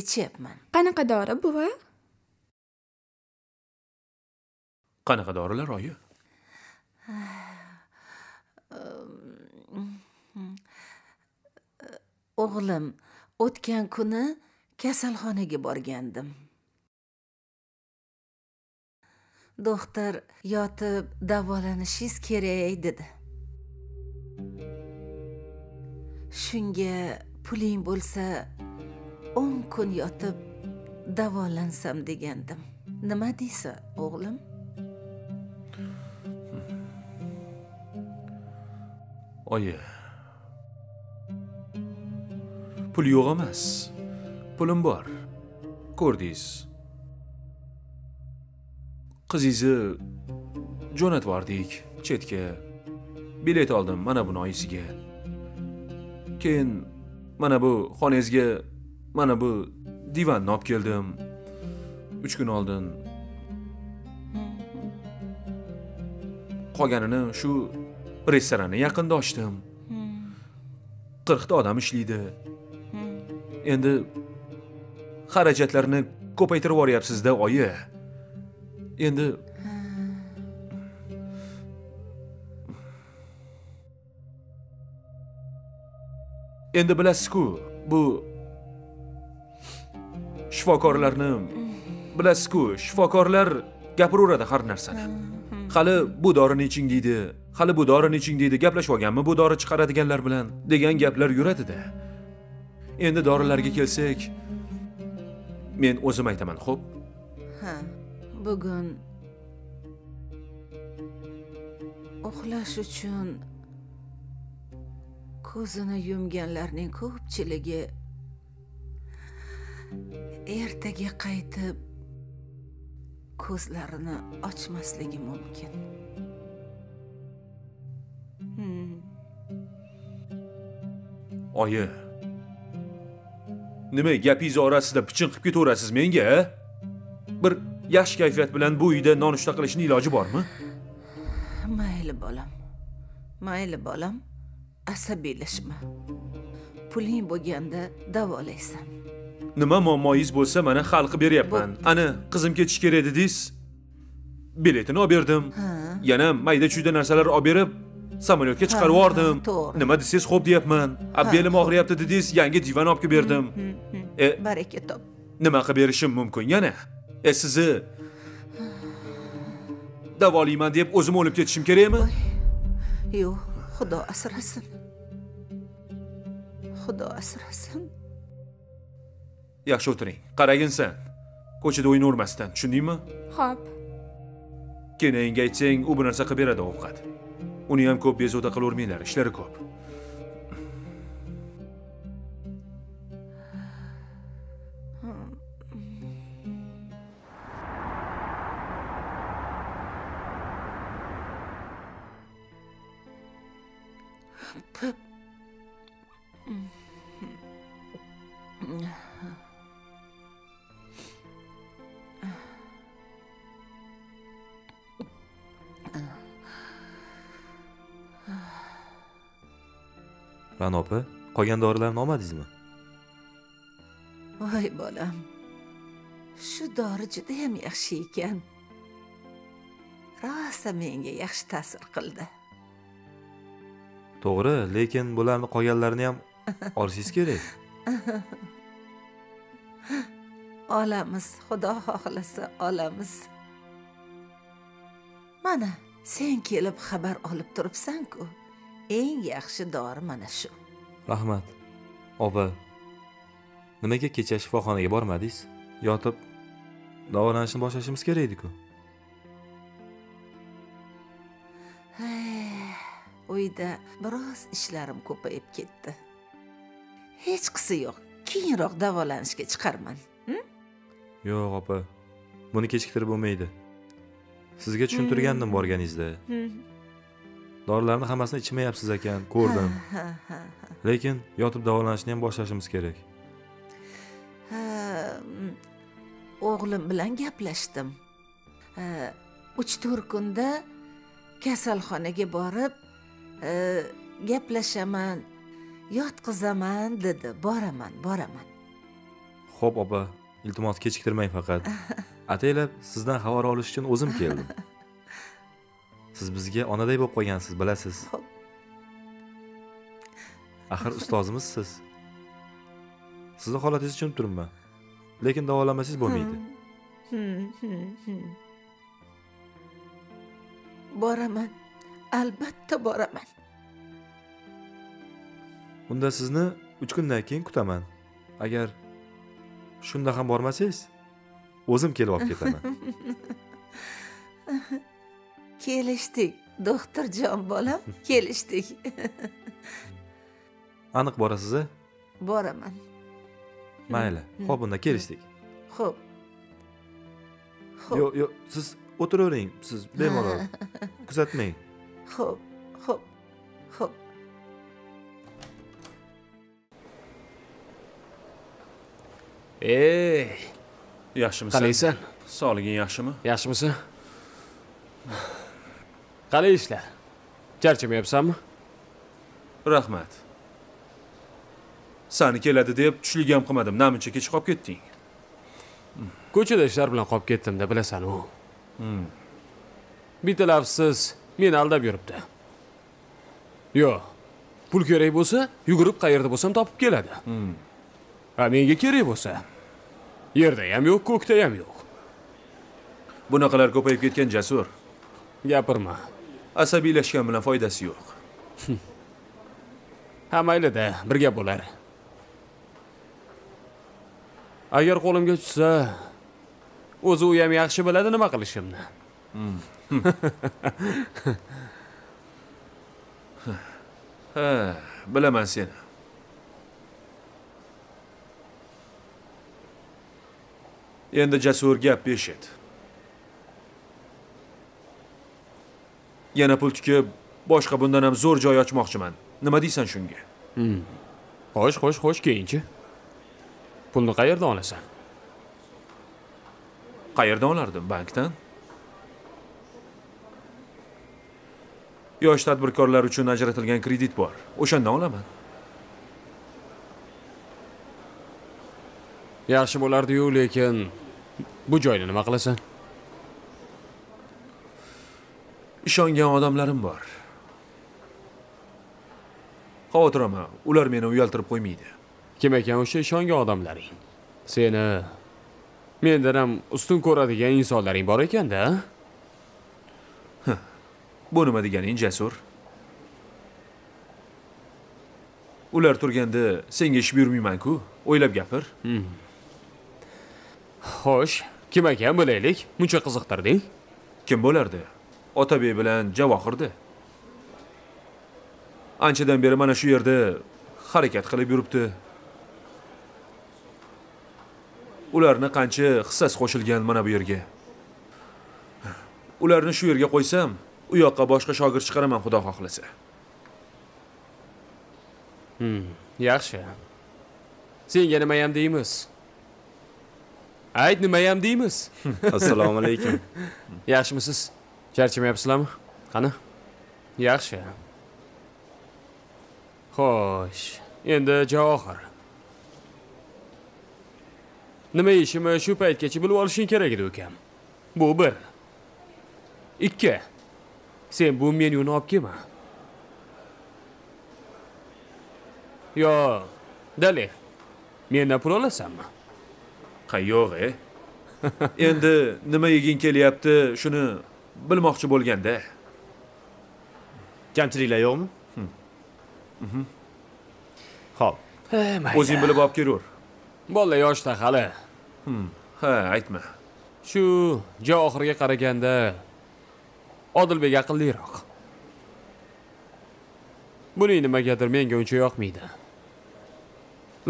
ichyapman. Qanaqa dori buvi Qanaqa dorilar oyi? o'g'lim o'tgan kuni kasalxonaga borgandim. Doktor yotib davolanishingiz kerak dedi. Shunga puling bo'lsa o'n kun yotib davolansam degandim nima deysan o'g'lim Oyi. Pul yo'q emas. Pulim bor. Ko'rdingiz. Qizingizni jo'natvordik chetga. Bilet oldim mana buni oyisiga. keyin mana bu xonangizga mana bu divanni olib keldim. Uch kun oldin. Qolganini shu restoranni yaqinda ochdim. Qirqta odam ishlaydi. Endi xarajatlarni ko'paytirib yuboryapsizda oyi. Endi endi bilasiz-ku bu shifokorlarni bilasiz-ku shifokorlar gapiraveradi har narsani. Hali bu dorini iching deydi hali bu dorini iching deydi gaplashib olganmi bu dori chiqaradiganlar bilan degan gaplar yuradida. Endi dorilarga kelsak men o'zim aytaman xo'p? Ha bugun uxlash uchun ko'zini yumganlarning ko'pchiligi ertaga qaytib ko'zlarini ochmasligi mumkin. Hmm. oyi. Nima gapingiz orasida piching qilib ketaverasiz menga bir yaxshi kayfiyat bilan bu uyda nonushta qilishni iloji bormi? Mayli bolam. Mayli bolam asabiylashma puling bo'lganda davolaysan. Nima muammoyingiz bo'lsa mana hal qilib beryapman. Ana qizim ketishi kerak dedingiz. Biletini olib berdim. Yana mayda chuyda narsalar olib berib samolyotga chiqarib yubordim. nima desangiz xo'p deyapman. A belim og'riyapti dedingiz yangi divan olib kelib berdim. E baraka top. nima qilib berishim mumkin yana? E sizni davolayman deb o'zim o'lib ketishim kerakmi? Yo'q xudo asrasin xudo asrasin. Yaxshi o'tiring. Qaragin san ko'chada o'ynavermasdan tushundingmi? Xo'p. kenayinga aytsang u bu narsa qilib beradi ovqat. Uni ham ko'p bezovta qilavermanglar ishlari ko'p ra'no opa qolgan dorilarni olmadingizmi? Voy bolam. Shu dori judayam yaxshi ekan. Rosa menga yaxshi ta'sir qildi. To'g'ri lekin bularni qolganlarini ham olishingiz kerak. Olamiz xudo xohlasa olamiz. Mana sen kelib xabar olib turibsan-ku eng yaxshi dori mana shu. Rahmat. Opa nimaga kecha shifoxonaga bormadingiz? Yotib davolanishni boshlashimiz kerak edi-ku uyda biroz ishlarim ko'payib ketdi. Hech qisi yo'q. Keyinroq davolanishga chiqarman. Yo'q opa. Buni kechiktirib bo'lmaydi. Sizga tushuntirgandim borganingizda dorilarni hammasini ichmayapsiz ekan. Ko'rdim. lekin yotib davolanishni ham boshlashimiz kerak. Mm, o'g'lim bilan gaplashdim. Uch to'rt kunda kasalxonaga borib e, gaplashaman yotqizaman dedi. Boraman boraman. Ho'p opa. Iltimos kechiktirmang faqat. Ataylab sizdan xabar olish uchun o'zim keldim siz bizga onaday bo'lib qolgansiz bilasiz. Axir ustozimiz siz. Sizni holatingizni tushunib turibman. Lekin davolamasangiz bo'lmaydi. Hmm. boraman. Albatta boraman. Unda sizni uch kundan keyin kutaman. Agar shunda ham bormasangiz o'zim kelib olib ketaman kelishdik. Doktorjon bolam kelishdik. Aniq borasiz a boraman. Mayli hmm. ho'p unda kelishdik. Hmm. Ho'p yo'q yo'q siz o'tiravering siz bemalol. Kuzatmang. Ho'p ho'p ho'p ey yaxshimisan? Qalaysan sog'liging yaxshimi? Yaxshimisan? Qalay ishlar? Charchamayapsanmi? Rahmat. Sani keladi deb tushlik ham qilmadim. Namuncha kech qolib ketding. Ko'chada ishlar bilan qolib ketdimda bilasan u bitta lafsiz meni aldab yuribdi. Yo'q pul kerak bo'lsa yugurib qayerda bo'lsam topib keladi. Ha menga kerak bo'lsa. Yerda ham yo'q ko'kda ham yo'q. Bunaqalar ko'payib ketgan jasur. Gapirma asabiylashgan bilan foydasi yo'q. Ha maylida bir gap bo'lar. Agar qo'limga tushsa o'zi u ham yaxshi biladi nima qilishimni? Ha bilaman seni. Endi jasur gap eshit yana pul tikib boshqa bundan ham zo'r joy ochmoqchiman. Nima deysan shunga? Xo'sh xo'sh xo'sh keyinchi. Pulni qayerdan olasan? Qayerdan olardim? Bankdan? Yosh tadbirkorlar uchun ajratilgan kredit bor. O'shandan olaman. Yaxshi bo'lardi-yu lekin bu joyni nima qilasan ishongan odamlarim bor. Xavotir olma ular meni uyaltirib qo'ymaydi. Kim ekan o'sha ishongan odamlaring? Seni mendan ham ustun ko'radigan insonlaring bor ekanda bu nima deganing jasur? Ular turganda senga ish buyurmayman-ku o'ylab gapir. Xo'sh kim ekan bilaylik muncha qiziqtirding. Kim bo'lardi otabek bilan javohirda anchadan beri mana shu yerda harakat qilib yuribdi. Ularni qancha hissasi qo'shilgan mana bu yerga. Ularni shu yerga qo'ysam u yoqqa boshqa shogird chiqaraman xudo xohlasa. Yaxshi. Senga nimayam deymiz. Ayt nimayam deymiz. Assalomu alaykum. Yaxshimisiz charchamayapsizlarmi qani? Yaxshi. Xo'sh endi javohir nima ishimi shu paytgacha bilib olishing kerak edi ukam. Bu bir. Ikki. Sen bu menyuni olib kelma. Yo dalil. Mendan pul olasanmi? Ha yo'q e. Endi nima yeging kelyapti shuni bilmoqchi bo'lganda. Kamchiliklar yo'qmi? Ho'p o'zing bilib olib kelur. Bola yoshda hali. Ha aytma. Shu javohirga qaraganda odilbek aqlliroq. Buning nimagadir menga uncha yoqmaydi.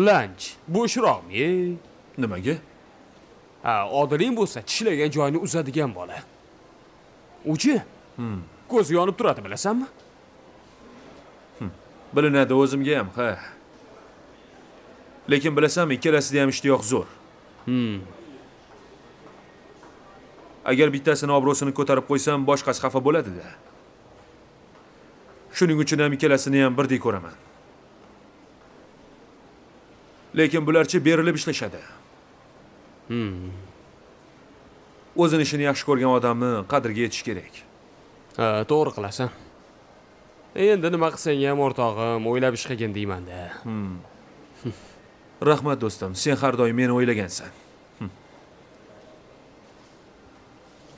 Lanch bo'shroqmi? Nimaga? Ha odiling bo'lsa tishlagan joyini uzadigan bola uchi? Ko'zi yonib turadi bilasanmi? Bilinadi o'zimga ham ha. Lekin bilasanmi ikkalasida ham ishtiyoq zo'r. Agar bittasini obro'sini ko'tarib qo'ysam boshqasi xafa bo'ladida. Shuning uchun ham ikkalasini ham birdek ko'raman. Lekin bularchi berilib ishlashadi o'zini ishini yaxshi ko'rgan odamni qadriga yetish kerak. Ha to'g'ri qilasan. Endi nima qilsang ham o'rtog'im o'ylab ish qilgin deymanda rahmat do'stim sen har doim meni o'ylagansan.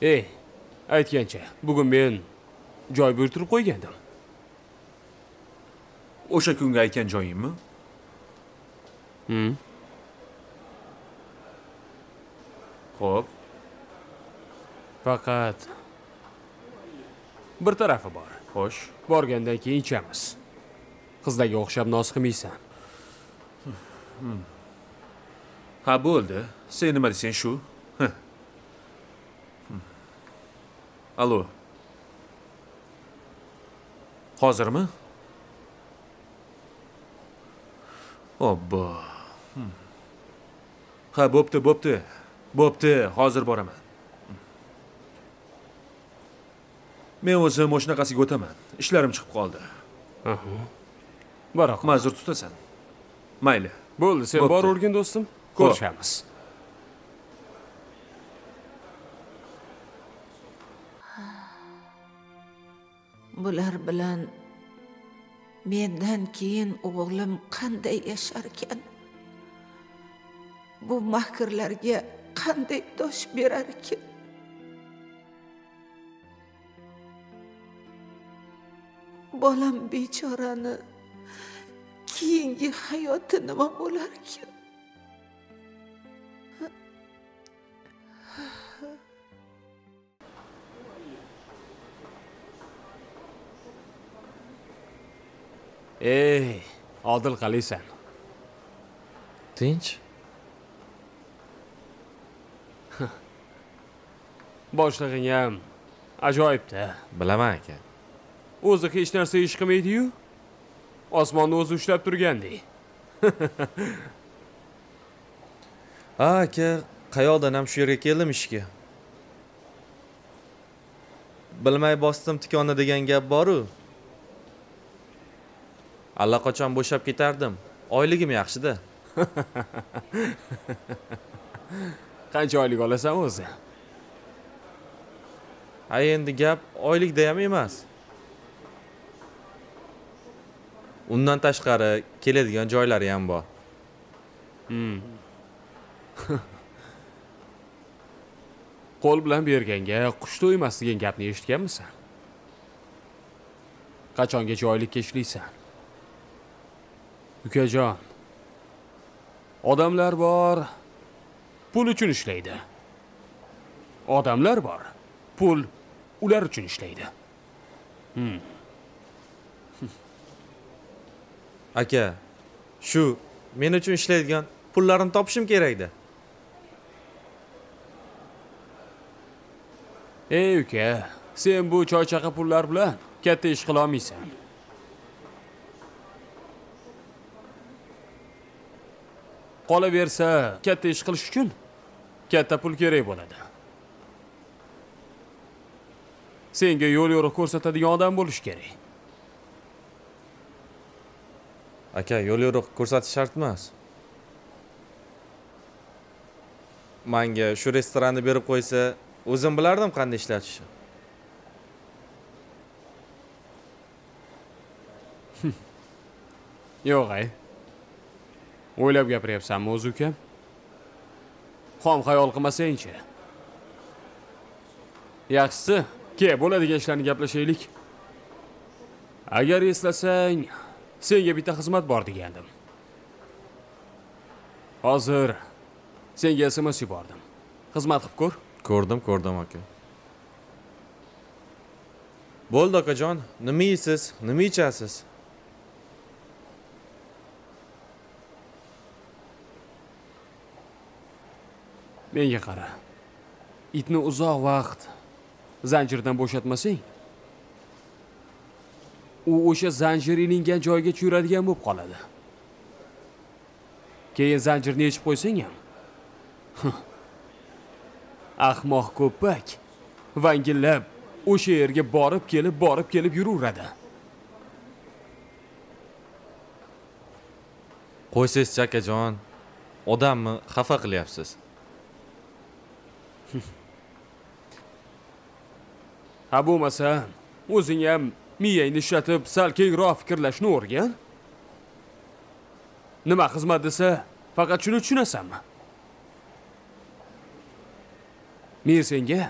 Ey aytgancha bugun men joy buyurtirib qo'ygandim. O'sha kungi aytgan joyingmi? Ho'p faqat bir tarafi bor. Xo'sh. Borgandan keyin ichamiz. Qizlarga o'xshab noz qilmaysan ha bo'ldi. Sen nima desang shu? Heh. allo hozirmi? Obbo. Hmm. ha bo'pti bo'pti. Bo'pti hozir boraman men o'zim o'shanaqasiga o'taman. Ishlarim chiqib qoldi. Baroq ma'zur tutasan. Mayli. Bo'ldi sen boravergin do'stim. Ko'rishamiz. Bular bilan mendan keyin o'g'lim qanday yasharkan? Bu makrlarga qanday dosh berarkan bolam bechorani keyingi hayoti nima bo'larkan ey odil qalisan. Tinch? Boshlig'ing ham ajoyibda. Bilaman aka o'zi hech narsa ish qilmaydiyu osmonni o'zi ushlab turgandek ha aka qayoqdan ham shu yerga keldim ishga? Bilmay bosdim tikonni degan gap boru. Allaqachon bo'shab ketardim. Oyligim yaxshida. Qancha oylik olasan o'zi? Ha endi gap oylikda ham emas undan tashqari keladigan joylari ham bor. Hmm. Qo'l bilan berganga qush to'ymas degan gapni eshitganmisan? Qachongacha oylikka ishlaysan ukajon odamlar bor pul uchun ishlaydi. Odamlar bor pul ular uchun ishlaydi. Hmm. Aka shu men uchun ishlaydigan pullarni topishim kerakda ey uka sen bu choychaqa pullar bilan katta ish qilolmaysan qolaversa katta ish qilish uchun katta pul kerak bo'ladi. Senga yo'l yo'riq ko'rsatadigan odam bo'lish kerak. Aka yo'l yo'riq ko'rsatish shart emas. Manga shu restoranni berib qo'ysa o'zim bilardim qanday ishlatishni yo'q ay. O'ylab gapiryapsanmi o'zi uka? Xom xayol qilmasangchi? Yaxshisi ke bo'ladigan ishlarni gaplashaylik. Agar eslasang senga bitta xizmat bor degandim. Hozir senga sms yubordim. Xizmat qilib ko'r. Ko'rdim ko'rdim aka. Bo'ldi akajon nima yeysiz? Nima ichasiz? Menga qara. Itni uzoq vaqt zanjirdan bo'shatmasang u o'sha zanjir ilingan joygacha yuradigan bo'lib qoladi. Keyin zanjirni yechib qo'ysang ham. Ahmoq ko'ppak vangillab o'sha yerga borib kelib borib kelib yuraveradi. Qo'ysangchi akajon odamni xafa qilyapsiz. Ha bo'lmasa o'zing ham miyangni ishlatib sal kengroq fikrlashni o'rgan. Nima xizmat desa faqat shuni tushunasanmi men senga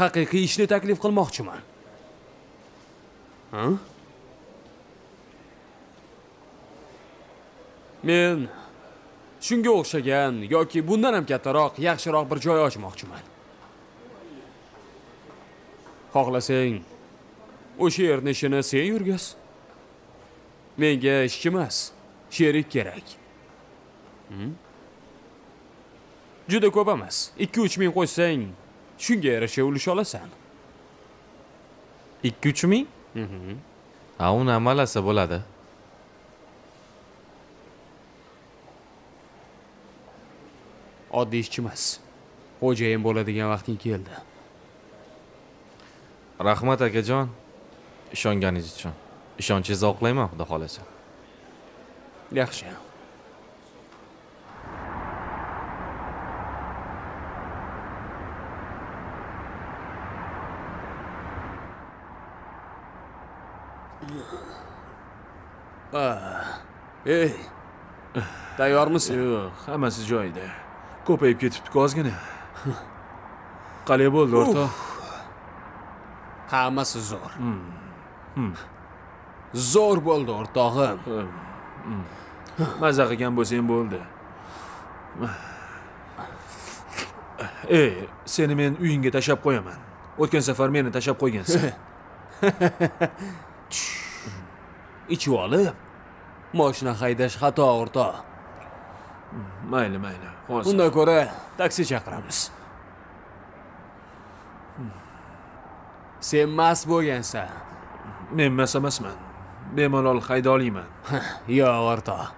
haqiqiy ishni taklif qilmoqchiman. Ha? Men shunga o'xshagan yoki bundan ham kattaroq yaxshiroq bir joy ochmoqchiman. Xohlasang o'sha yerni ishini sen yurgaz menga ishchi emas sherik kerak. Hmm? juda ko'p emas ikki uch ming qo'shsang shunga yarasha ulush olasan. Ikki uch ming ha uni amalasa bo'ladi. Oddiy ishchimas xo'jayin bo'ladigan vaqting keldi. Rahmat akajon ishonganingiz uchun ishonchingizni oqlayman xudo xohlasa yaxshi Ah, ey tayyormisan yo'q hammasi joyida ko'payib ketibdi ozgina qalay bo'ldi o'rtoq hammasi zo'r zo'r bo'ldi o'rtog'im. Mazza qilgan bo'lsang bo'ldi. Ey seni men uyingga tashlab qo'yaman. O'tgan safar meni tashlab qo'ygansan. Ichib olib moshina haydash xato o'rtoq mayli mayli hozir undan ko'ra taksi chaqiramiz. Sen mast bo'lgansan men mas emasman. Bemalol hayda oliyman yo'q o'rtoq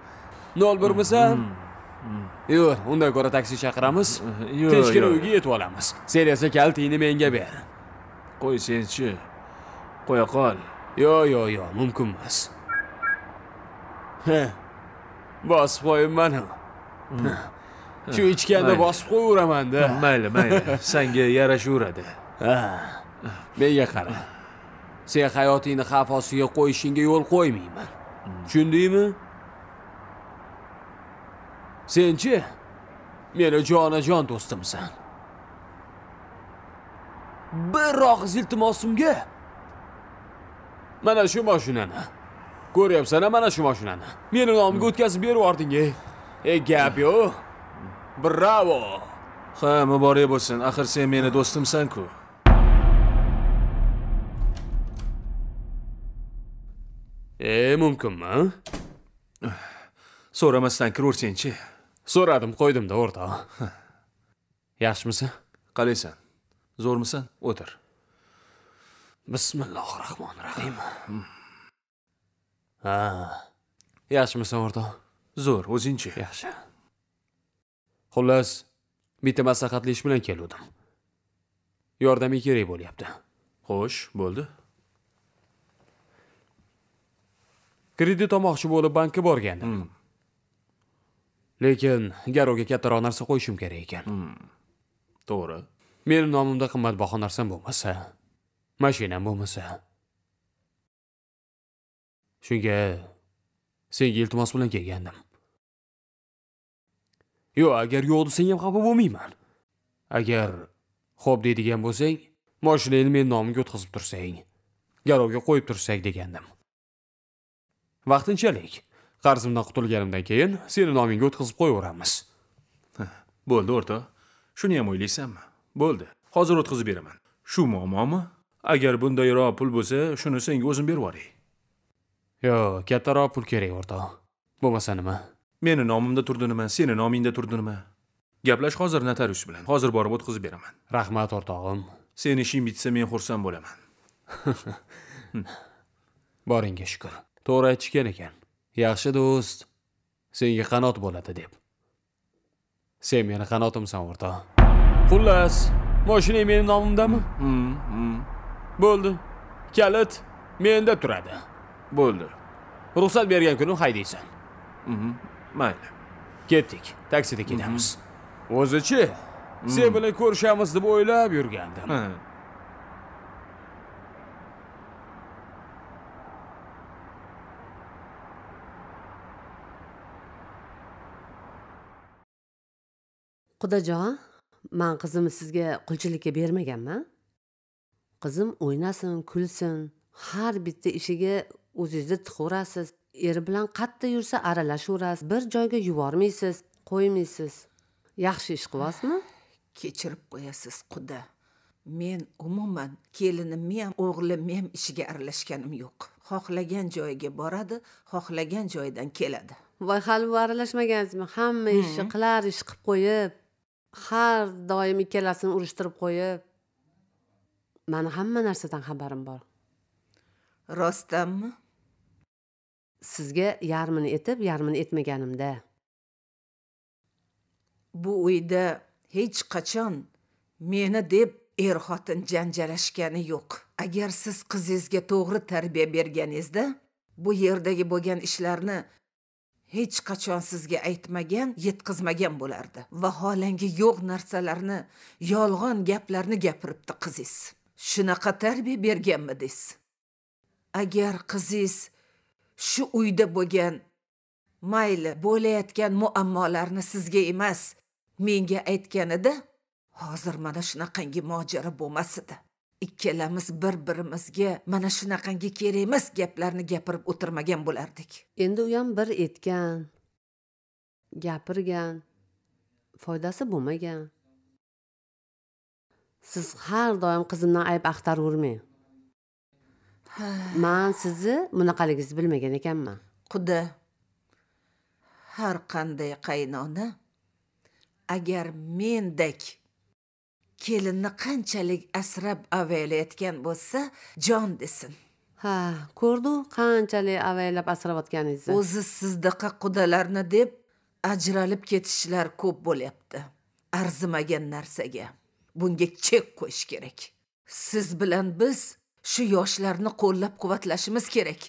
nol birmisan yur undan ko'ra taksi chaqiramiz. Yo'q yo'q uyga yetib olamiz. Sen esa kaltingni menga ber. Qo'y senchi qo'ya qol. Yo'q yo'q yo'q mumkin emas. Bosib qo'yibmanu shu ichganda bosib qo'yaveramanda. Mayli mayli. Sanga yarashaveradi Ha, menga qara sen hayotingni xavf ostiga qo'yishingga yo'l qo'ymayman. Tushundingmi? Senchi meni jonajon do'stimsan bir og'iz iltimosimga mana shu mashinani ko'ryapsan mana shu mashinani meni nomimga o'tkazib berib yubording ey gap yo'q. Bravo. Ha muborak bo'lsin. Axir sen meni do'stimsan-ku. E mumkinmi so'ramasdan kiraversangchi so'radim qo'ydimda o'rtoq yaxshimisan? Qalaysan. Zo'rmisan? O'tir. Bismillohi rohmanir rohim ha yaxshimisan o'rtoq zo'r o'zingchi yaxshi. Xullas bitta maslahatli ish bilan keluvdim. Yordaming kerak bo'lyapti. Xo'sh bo'ldi kredit olmoqchi bo'lib bankka borgandim. Lekin garovga kattaroq narsa qo'yishim kerak ekan. To'g'ri. Meni nomimda qimmatbaho narsam bo'lmasa mashinam bo'lmasa. Shunga senga iltimos bilan kelgandim. Yo'q agar yo'q desang ham xafa bo'lmayman. Agar xo'p deydigan bo'lsang moshinangni meni nomimga o'tkazib tursang garovga qo'yib tursak degandim vaqtinchalik. Qarzimdan qutulganimdan keyin seni nomingga o'tkazib qo'yaveramiz. Bo'ldi o'rtoq shuni ham o'ylaysanmi? Bo'ldi. Hozir o'tkazib beraman. Shu muammomi? Agar bundayroq pul bo'lsa shuni senga o'zim berib yuboray yo'q kattaroq pul kerak o'rtoq bo'lmasa nima? Meni nomimda turdi nima seni nomingda turdi nima gaplash hozir notarius bilan. Hozir borib o'tkazib beraman. Rahmat o'rtog'im. Seni ishing bitsa men xursand bo'laman. Boringga shukur to'g'ri aytishgan ekan yaxshi do'st senga qanot bo'ladi deb sen meni qanotimsan o'rtoq xullas moshinang meni nomimdami bo'ldi kalit menda turadi bo'ldi ruxsat bergan kuni haydaysan mayli ketdik taksida ketamiz o'zichi sen bilan ko'rishamiz deb o'ylab yurgandim Ha. Xudojon, men qizimni sizga qulchilikka bermaganman. Qizim o'ynasin, kulsin, har bitta ishiga o'zingizni tiqaverasiz. Eri bilan qayerda yursa aralashaverasiz, bir joyga yubormaysiz, qo'ymaysiz. Yaxshi ish qilyapsizmi? kechirib qo'yasiz quda men umuman kelinimni ham o'g'limni ham ishiga aralashganim yo'q xohlagan joyiga boradi xohlagan joydan keladi Voy hali bu aralashmagansizmi? Hamma ishni qilar ish qilib qo'yib, har doim ikkalasini urushtirib qo'yib. Mani hamma narsadan xabarim bor. rostdanmi Sizga yarmini etib, yarmini etmaganimda. bu uyda hech qachon meni deb er xotin janjallashgani yo'q agar siz qizingizga to'g'ri tarbiya berganingizda bu yerdagi bo'lgan ishlarni hech qachon sizga aytmagan yetkazmagan bo'lardi. Vaholangi yo'q narsalarni yolg'on gaplarni gapiribdi qiziz shunaqa tarbiya berganmidingiz agar qiziz shu uyda bo'lgan mayli bo'layotgan muammolarni sizga emas menga aytganida hozir mana shunaqangi mojaro bo'lmas edi. Ikkalamiz bir birimizga mana shunaqangi kerak emas gaplarni gapirib o'tirmagan bo'lardik. Endi u ham bir aytgan gapirgan foydasi bo'lmagan. Siz har doim qizimdan ayb axtaravermang man sizni bunaqaligingizni bilmagan ekanman. Quda har qanday qaynona agar mendek kelinni qanchalik asrab avaylayotgan bo'lsa jon desin. Ha ko'rdu qanchalik avaylab asrayotganingizni. O'zi sizdaqa qudalarni deb ajralib ketishlar ko'p bo'lyapti. Arzimagan narsaga. Bunga chek qo'yish kerak. Siz bilan biz shu yoshlarni qo'llab quvvatlashimiz kerak.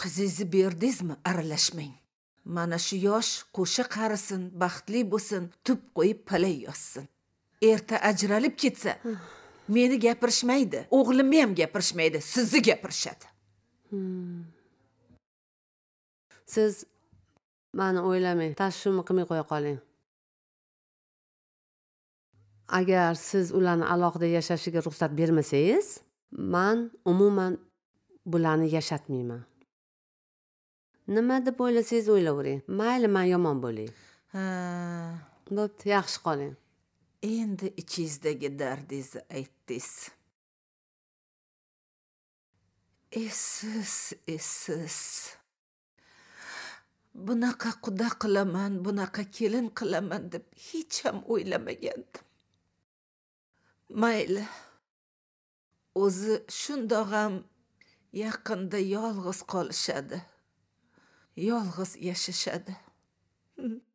Qizingizni berdingizmi? Aralashmang. Mana shu yosh qo'sha qarisin baxtli bo'lsin tub qo'yib palay yozsin erta ajralib ketsa meni gapirishmaydi. O'g'limni ham gapirishmaydi sizni gapirishadi. Siz mani o'ylamang tashvishimni qilmay qo'ya qoling. Agar siz ularni alohida yashashiga ruxsat bermasangiz man umuman bularni yashatmayman. Nima deb o'ylasangiz o'ylayvering mayli man yomon bo'lay bo'pti yaxshi qoling endi ichingizdagi dardingizni aytdingiz. Esiz esiz. Bunaqa quda qilaman bunaqa kelin qilaman deb hech ham o'ylamagandim. Mayli o'zi shundoq ham yaqinda yolg'iz qolishadi yolg'iz yashashadi.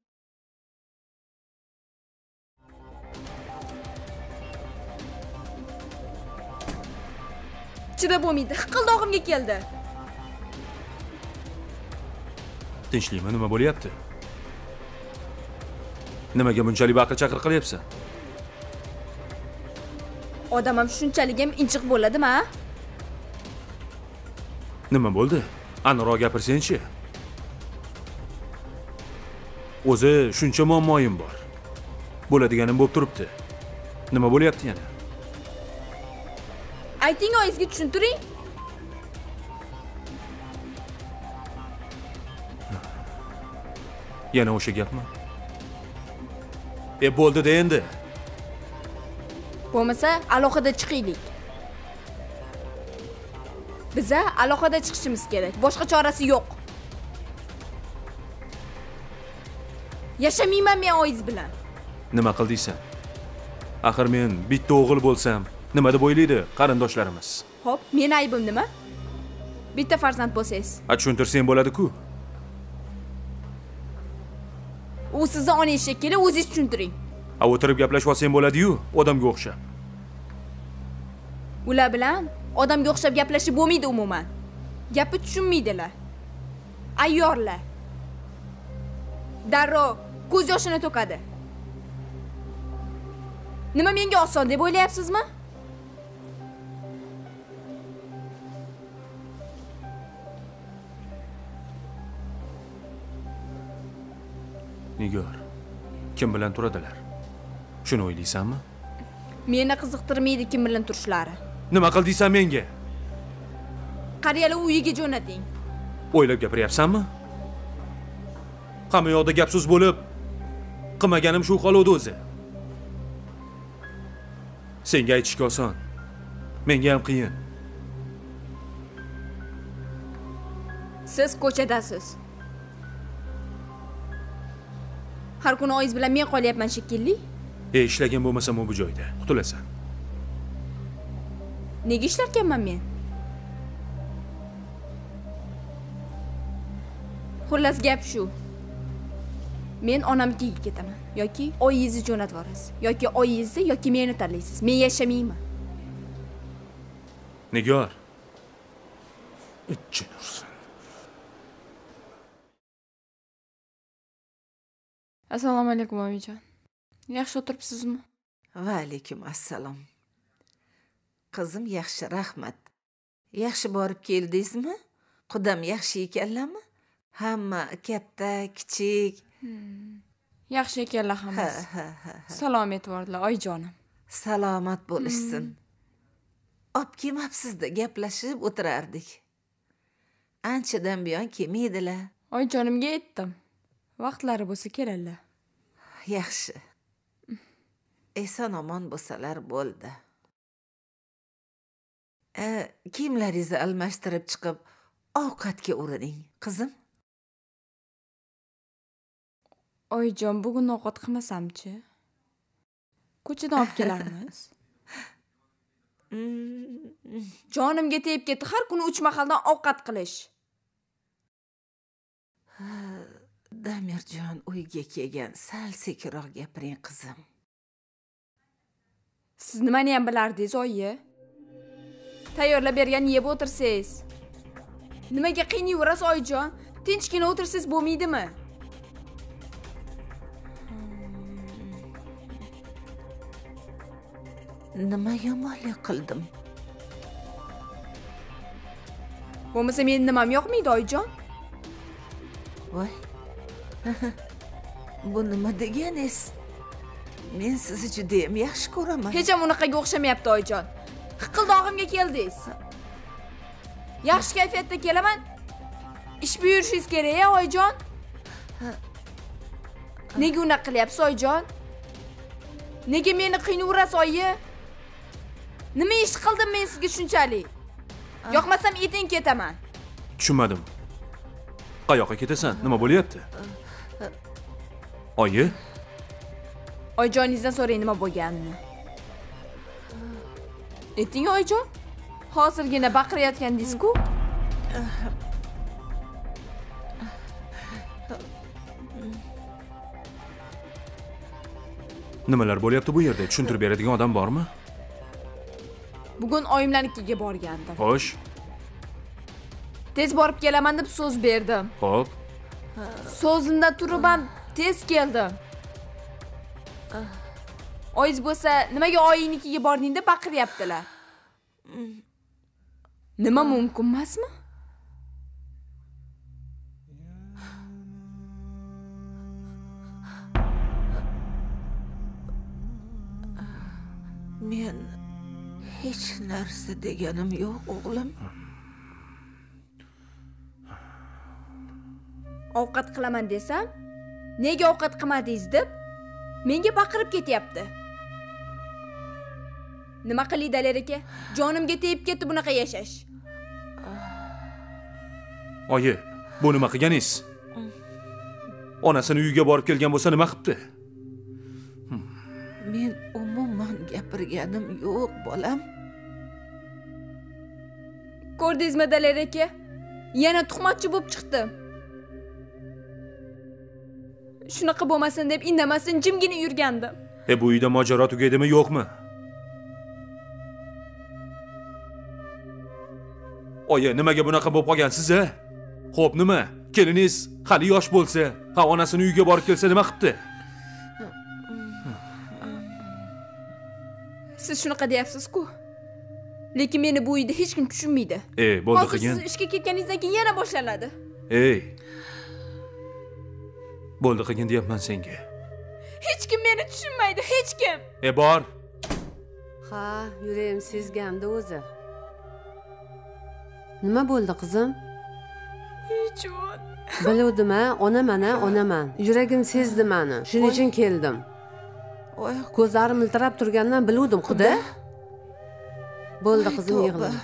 chidab bo'lmaydi. Hiqildog'imga keldi. Tinchlikmi? Nima bo'lyapti? Nimaga bunchalik baqir chaqir qilyapsan? Odam ham shunchalik ham injiq bo'ladimi a? Nima bo'ldi? Aniqroq gapirsangchi. O'zi shuncha muammoyim bor. Bo'ladiganim bo'lib turibdi. Nima bo'lyapti yana ayting oyingizga tushuntiring yana o'sha gapmi? E bo'ldi-da endi. Bo'lmasa alohida chiqaylik biza alohida chiqishimiz kerak. Boshqa chorasi yo'q. Yashamayman men oyingiz bilan. Nima qildiysan? Axir men bitta o'g'il bo'lsam nima deb o'ylaydi qarindoshlarimiz ho'p meni aybim nima? Bitta farzand bo'lsangiz. A tushuntirsang bo'ladi-ku. U sizni onangiz shekilli o'zingiz tushuntiring. A o'tirib gaplashib olsang bo'ladi-yu odamga o'xshab. Ular bilan odamga o'xshab gaplashib bo'lmaydi umuman. Gapni tushunmaydilar. Ayyorlar. Darrov ko'z yoshini to'kadi. Nima menga oson deb o'ylayapsizmi nigor kim bilan turadilar? Shuni o'ylaysanmi? Meni qiziqtirmaydi kim bilan turishlari. Nima qildiysan menga? Qariyalar uyiga jo'nating. O'ylab gapiryapsanmi? Hamma yoqda gap so'z bo'lib qilmaganim shu qoluvdi o'zi. Senga aytishga oson. Menga ham qiyin. Siz ko'chadasiz har kuni oyingiz bilan men qolyapman shekilli. E ishlagan bo'lmasam u bu joyda. Qutulasan. Nega ishlarkanman men? Xullas gap shu. Men onamnikiga ketaman. Yoki oyingizni jo'natib yuborasiz yoki oyingizni yoki meni tanlaysiz. Men yashamayman. Nigor. Ichin assalomu alaykum oyijon yaxshi o'tiribsizmi va alaykum assalom qizim yaxshi rahmat yaxshi borib keldingizmi qudam yaxshi ekanlarmi hamma katta kichik yaxshi ekanlar ha hammasi ha ha salom aytvordilar oyijonim salomat bo'lishsin olib kelmabsizda gaplashib o'tirardik anchadan buyon kelmaydilar oyijonimga aytdim vaqtlari bo'lsa keladilar yaxshi. Eson omon bo'lsalar bo'ldi. E, kiyimlaringizni almashtirib chiqib ovqatga urining qizim? Oyijon bugun ovqat qilmasamchi? Ko'chadan olib kelarmiz. Jonimga tegib ketdi har kuni uch mahaldan ovqat qilish damirjon uyga kelgan. Sal sekinroq gapiring qizim. Siz nimani ham bilardingiz oyi? Tayyorlab bergan yeb o'tirsangiz. Nimaga qiynayverasiz oyijon? Tinchgina o'tirsangiz bo'lmaydimi? Nima yomonlik qildim? Bo'lmasa meni nimam yoqmaydi oyijon? Voy bu nima deganingiz men sizni judayam yaxshi ko'raman. Hech ham unaqaga o'xshamayapti oyijon. Hiqildog'imga keldingiz. Yaxshi kayfiyatda kelaman. Ish buyurishingiz kerak a oyijon. Nega unaqa qilyapsiz oyijon? Nega meni qiynayverasiz oyi? Nima ish qildim men sizga shunchalik? Yoqmasam eting ketaman. Tushunmadim. Qayoqqa ketasan? Nima bo'lyapti oyi. Oyijoningizdan so'rang nima bo'lganini. Ayting oyijon. Hozirgina baqirayotgandingiz-ku nimalar bo'lyapti bu yerda? Tushuntirib beradigan odam bormi? Bugun oyimlarnikiga borgandim. Xo'sh. Tez borib kelaman deb so'z berdim. Ho'p so'zimda turib ham tez keldim. Oyingiz bo'lsa nimaga oyingnikiga bordingda baqiryaptilar. Nima mumkin emasmi? Men hech narsa deganim yo'q o'g'lim. Ovqat qilaman desam nega ovqat qilmadingiz deb menga baqirib ketyapti. Nima qilay dalar aka? Jonimga tegib ketdi bunaqa yashash. Oyi bu nima qilganingiz? Onasini uyiga borib kelgan bo'lsa nima qilibdi? Men umuman gapirganim yo'q bolam. Ko'rdingizmi dalar aka? Yana tuhmatchi bo'lib chiqdim shunaqa bo'lmasin deb indamasdan jimgina yurgandim. E bu uyda mojaro tugaydimi yo'qmi? Oyi nimaga bunaqa bo'lib qolgansiz a xo'p nima? Keliningiz hali yosh bo'lsa ha onasini uyiga borib kelsa nima qilibdi siz shunaqa deyapsiz-ku. Lekin meni bu uyda hech kim tushunmaydi. E bo'ldi hozir qilgin. siz ishga ketganingizdan keyin yana boshlanadi. Ey bo'ldi qilgin deyapman senga. Hech kim meni tushunmaydi hech kim. E bor. Ha yuragim sezgandi o'zi. Nima bo'ldi qizim? Jon biluvdim a onaman a onaman. Yuragim sezdi mani. Shuning uchun keldim. Voy ko'zlarim miltirab turganidan biluvdim quda bo'ldi qizim yig'lama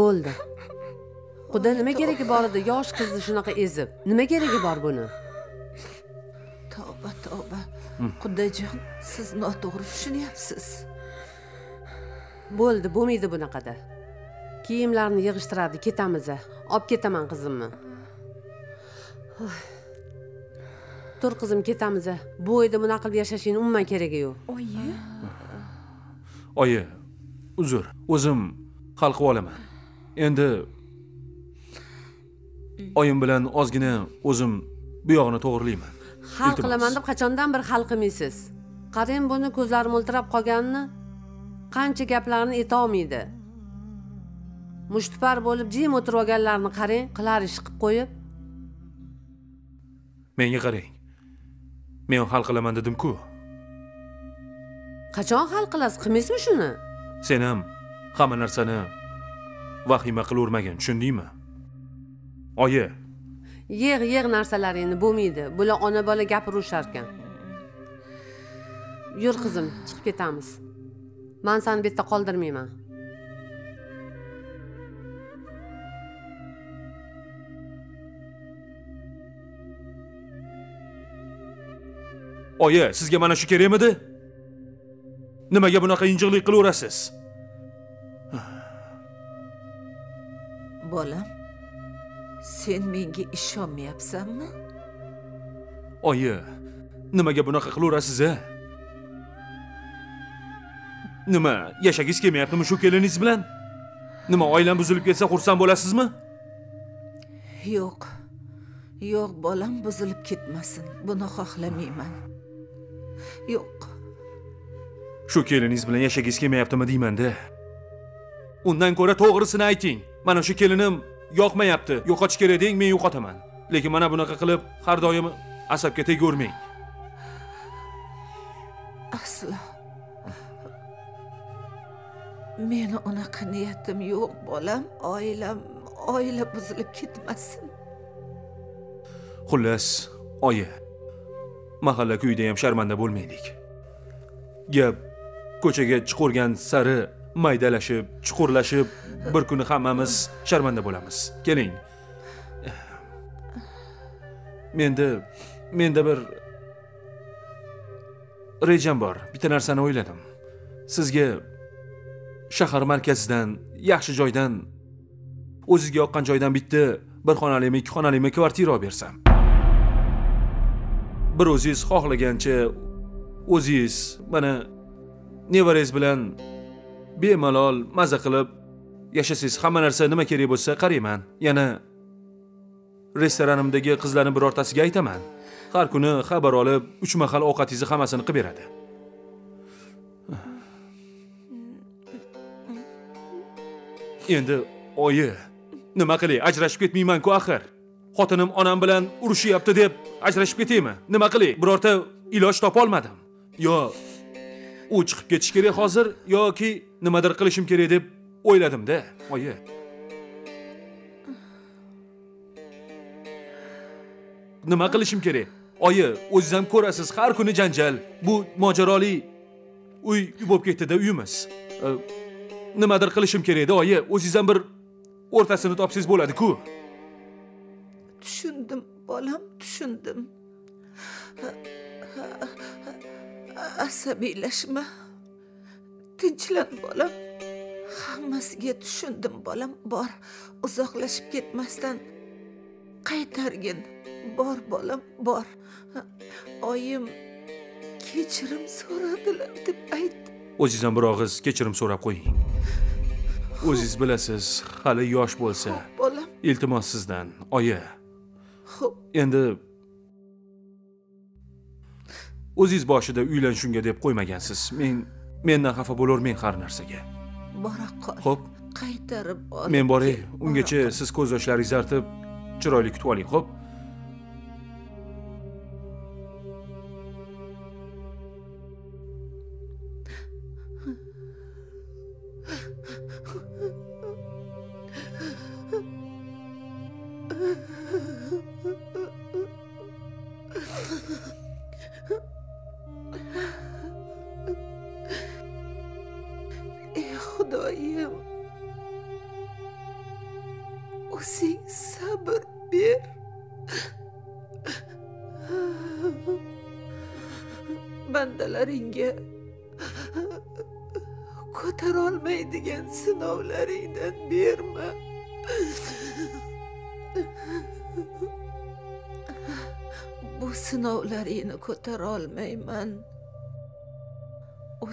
bo'ldi quda nima keragi bor edi? Yosh qizni shunaqa ezib. Nima keragi bor buni? Tavba tavba. Qudajon siz noto'g'ri tushunyapsiz. Bo'ldi bo'lmaydi bunaqada. Kiyimlarni yig'ishtiradi ketamiz olib ketaman qizimni. Tur qizim ketamiz bu uyda bunaqa qilib yashashingni umuman keragi yo'q. Oyi. Oyi uzr. O'zim hal qilib olaman. Endi oyim bilan ozgina o'zim bu yog'ini to'g'rilayman. Hal qilaman deb qachondan bir hal qilmaysiz? Qarang buni ko'zlari mo'ltirab qolganini qancha gaplarni aytolmaydi mushtipar bo'lib jim o'tirib olganlarni qarang qilar ish qilib qo'yib. Menga qarang men hal qilaman dedim-ku qachon hal qilasiz? Qilmaysizmi shuni? Sen ham hamma narsani vahima qilavermagin tushundingmi oyi. Yig' yig' narsalaringni bo'lmaydi. Bular ona bola gapirishar ekan yur qizim chiqib ketamiz. Man sani bu yerda qoldirmayman. Oyi sizga mana shu kerakmidi? Nimaga bunaqa injiqlik qilaverasiz? Bolam sen menga ishonmayapsanmi? Oyi nimaga bunaqa qilaverasiz a nima yashagingiz kelmayaptimi shu keliningiz bilan? Nima oilam buzilib ketsa xursand bo'lasizmi? Yo'q yo'q bolam buzilib ketmasin buni xohlamayman. Yo'q. Shu keliningiz bilan yashagingiz kelmayaptimi deymanda? Undan ko'ra to'g'risini ayting mana shu kelinim yoqmayapti. Yo'qotish kerak deng men yo'qotaman. Lekin mana bunaqa qilib har doim asabga tegavermang aslo. Meni unaqa niyatim yo'q bolam. Oilam oila buzilib ketmasin. Xullas oyi. Mahalla kuyida ham sharmanda bo'lmaylik. Gap ko'chaga chiqurgan sari maydalashib chuqurlashib bir kuni hammamiz sharmanda bo'lamiz. Keling. Menda menda bir rejam bor. Bitta narsani o'yladim. Sizga shahar markazidan yaxshi joydan o'zizga yoqqan joydan bitta bir xonalikmi ikki xonalikmi kvartira olib bersam. Bir o'zingiz xohlagancha o'zingiz mana nevarangiz bilan bemalol maza qilib yashasangiz hamma narsa nima kerak bo'lsa qarayman. Yana restoranimdagi qizlarni birortasiga aytaman. Har kuni xabar olib uch mahal ovqatingizni hammasini qilib beradi. Endi oyi nima qilay? Ajrashib ketmayman-ku axir. Xotinim onam bilan urushyapti deb ajrashib ketaymi? Nima qilay? Birorta iloj topolmadim. Yo u chiqib ketishi kerak hozir yoki nimadir qilishim kerak deb o'yladim-da oyi nima qilishim kerak oyi o'zingiz ham ko'rasiz har kuni janjal bu mojaroli uy bo'lib ketdi-da uyimiz nimadir qilishim kerak-da oyi o'zingiz ham bir o'rtasini topsangiz bo'ladi-ku tushundim bolam tushundim asabiylashma tinchlan bolam hammasiga tushundim bolam. Bor uzoqlashib ketmasdan qaytargin. Bor bolam bor. Oyim kechirim so'radilar deb ayt. O'zingiz ham bir og'iz kechirim so'rab qo'ying. O'zingiz bilasiz hali yosh bo'lsa. Bolam. Iltimos sizdan oyi. Xo'p. Endi o'zingiz boshida uylan shunga deb qo'ymagansiz. Men mendan xafa bo'lavermang har narsaga bora qol Xo'p. qaytarib ol men boray ungacha siz ko'z yoshlaringizni artib chiroyli kutib oling xo'p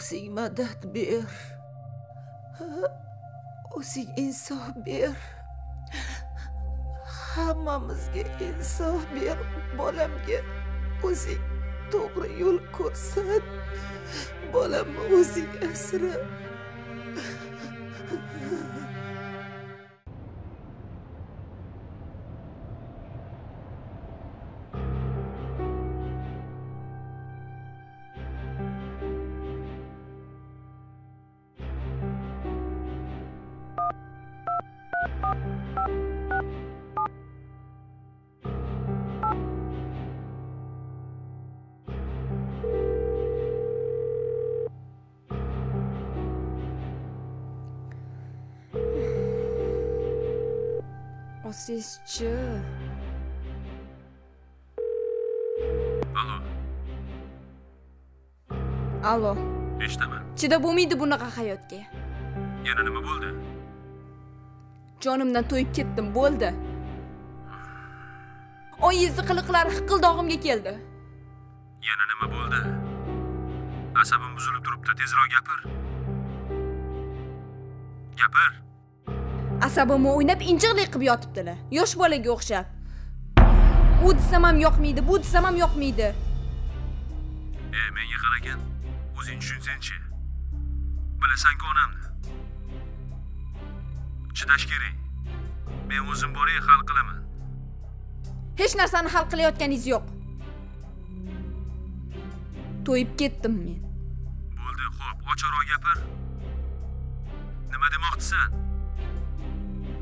o'zing madad ber o'zing insof ber hammamizga insof ber bolamga o'zing to'g'ri yo'l ko'rsat bolamni o'zing asra osizchi alo. Allo eshitaman chidab bo'lmaydi bunaqa hayotga. Yana nima bo'ldi? Jonimdan to'yib ketdim bo'ldi. Oyingizni qiliqlari hiqildog'imga keldi. Yana nima bo'ldi? Asabim buzilib turibdi tezroq gapir. Gapir asabimni o'ynab injiqlik qilib yotibdilar. Yosh bolaga o'xshab. U desam ham yoqmaydi bu desam ham yoqmaydi. E menga qaragin o'zing tushunsenchi bilasanku onamni chidash kerak. Men o'zim boray hal qilaman. Hech narsani hal qilayotganingiz yo'q. To'yib ketdim men. Bo'ldi xo'p ochiqroq gapir nima demoqchisan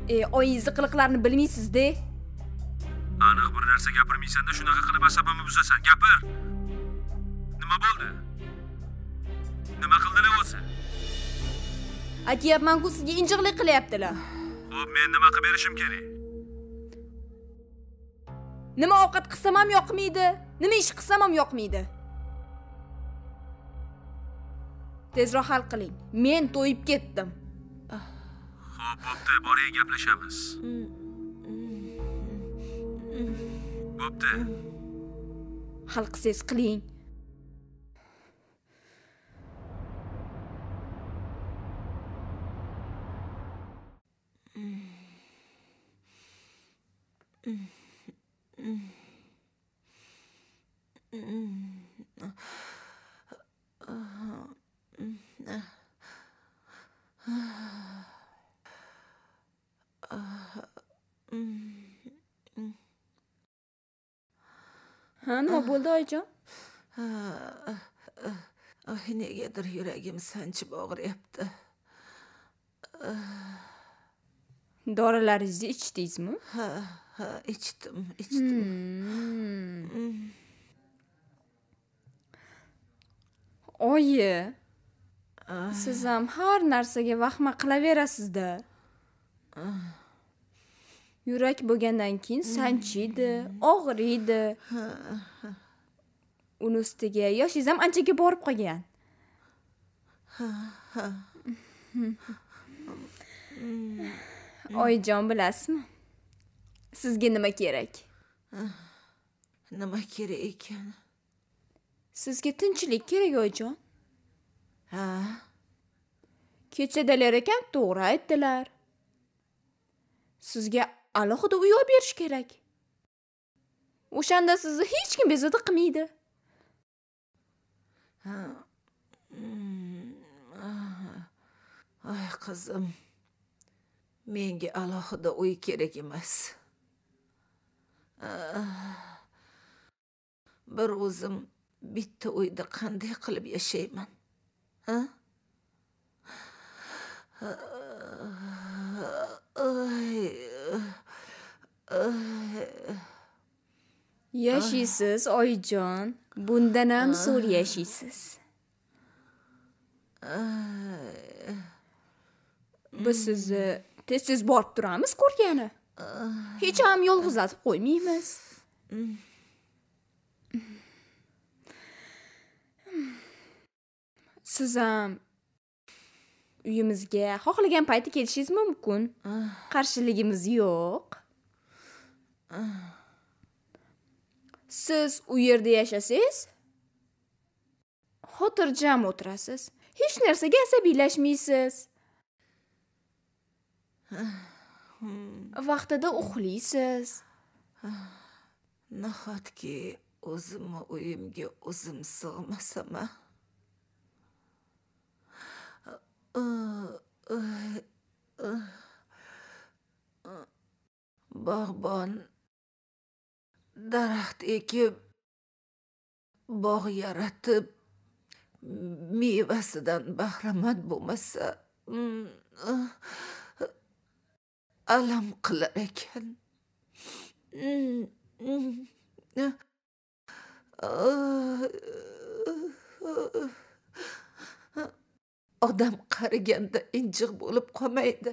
e oyingizni qiliqlarini bilmaysizda aniq bir narsa gapirmaysanda shunaqa qilib asabimni buzasan gapir. Nima bo'ldi? Nima qildilar o'zi? Aytyapmanku sizga injiqlik qilyaptilar. Ho'p men nima qilib berishim kerak? Nima ovqat qilsam ham yoqmaydi nima ish qilsam ham yoqmaydi. Tezroq hal qiling. Men to'yib ketdim Xo'p, bo'pti, boray gaplashamiz. Bo'pti. hal qilsangiz qiling ha nima bo'ldi oyijon negadir yuragim sanchib og'riyapti dorilaringizni ichdingizmi ha ha ichdim ichdim oyi siz ham har narsaga vahma qilaverasizda yurak bo'lgandan keyin sanchiydi og'riydi. Uni ustiga yoshingiz ham anchaga borib qolgan. Oyijon bilasizmi? Sizga nima kerak? Nima kerak ekan? Sizga tinchlik kerak oyijon. Ha. Kechadalar ekan to'g'ri aytdilar sizga alohida uy olib berish kerak. O'shanda sizni hech kim bezovta qilmaydi. Mm, Ay qizim menga alohida uy kerak emas. Ah, bir o'zim bitta uyda qanday qilib yashayman ha? Yashaysiz oyijon bundan ham zo'r yashaysiz biz sizni tez tez borib turamiz ko'rgani hech ham yolg'izlatib qo'ymaymiz. Siz ham uyimizga xohlagan payti kelishingiz mumkin. Qarshiligimiz yo'q siz u yerda yashasangiz xotirjam o'tirasiz. Hech narsaga asabiylashmaysiz. Vaqtida uxlaysiz nahotki o'zimni uyimga o'zim sig'masam bog'bon daraxt ekib bog' yaratib mevasidan bahramand bo'lmasa alam qilar ekan odam qariganda injiq bo'lib qolmaydi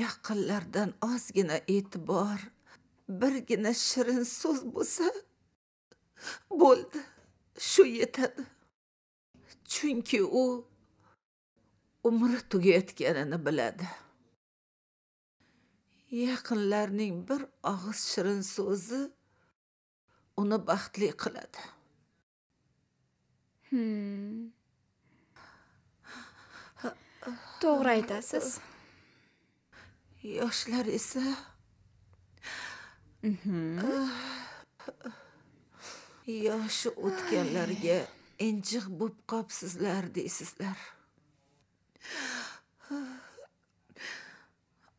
yaqinlardan ozgina e'tibor birgina shirin so'z bo'lsa bo'ldi shu yetadi. Chunki u umri tugayotganini biladi. Yaqinlarning bir og'iz shirin so'zi uni baxtli qiladi. Hmm. to'g'ri aytasiz. Yoshlar esa yoshi o'tganlarga injiq bo'lib qolibsizlar deysizlar.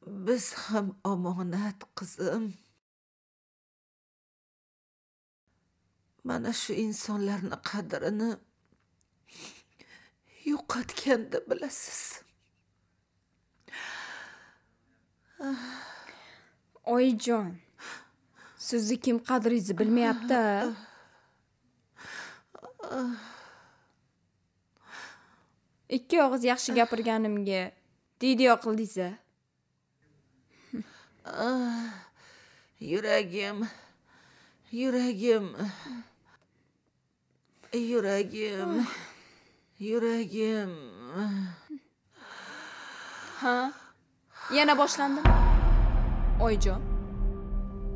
Biz ham omonat qizim. Mana shu insonlarni qadrini yo'qotganda bilasiz. Oyijon sizni kim qadringizni bilmayapti. Ikki og'iz yaxshi gapirganimga deydiyo qildingiz yuragim yuragim yuragim yuragim. Ha? Yana boshlandimi oyijon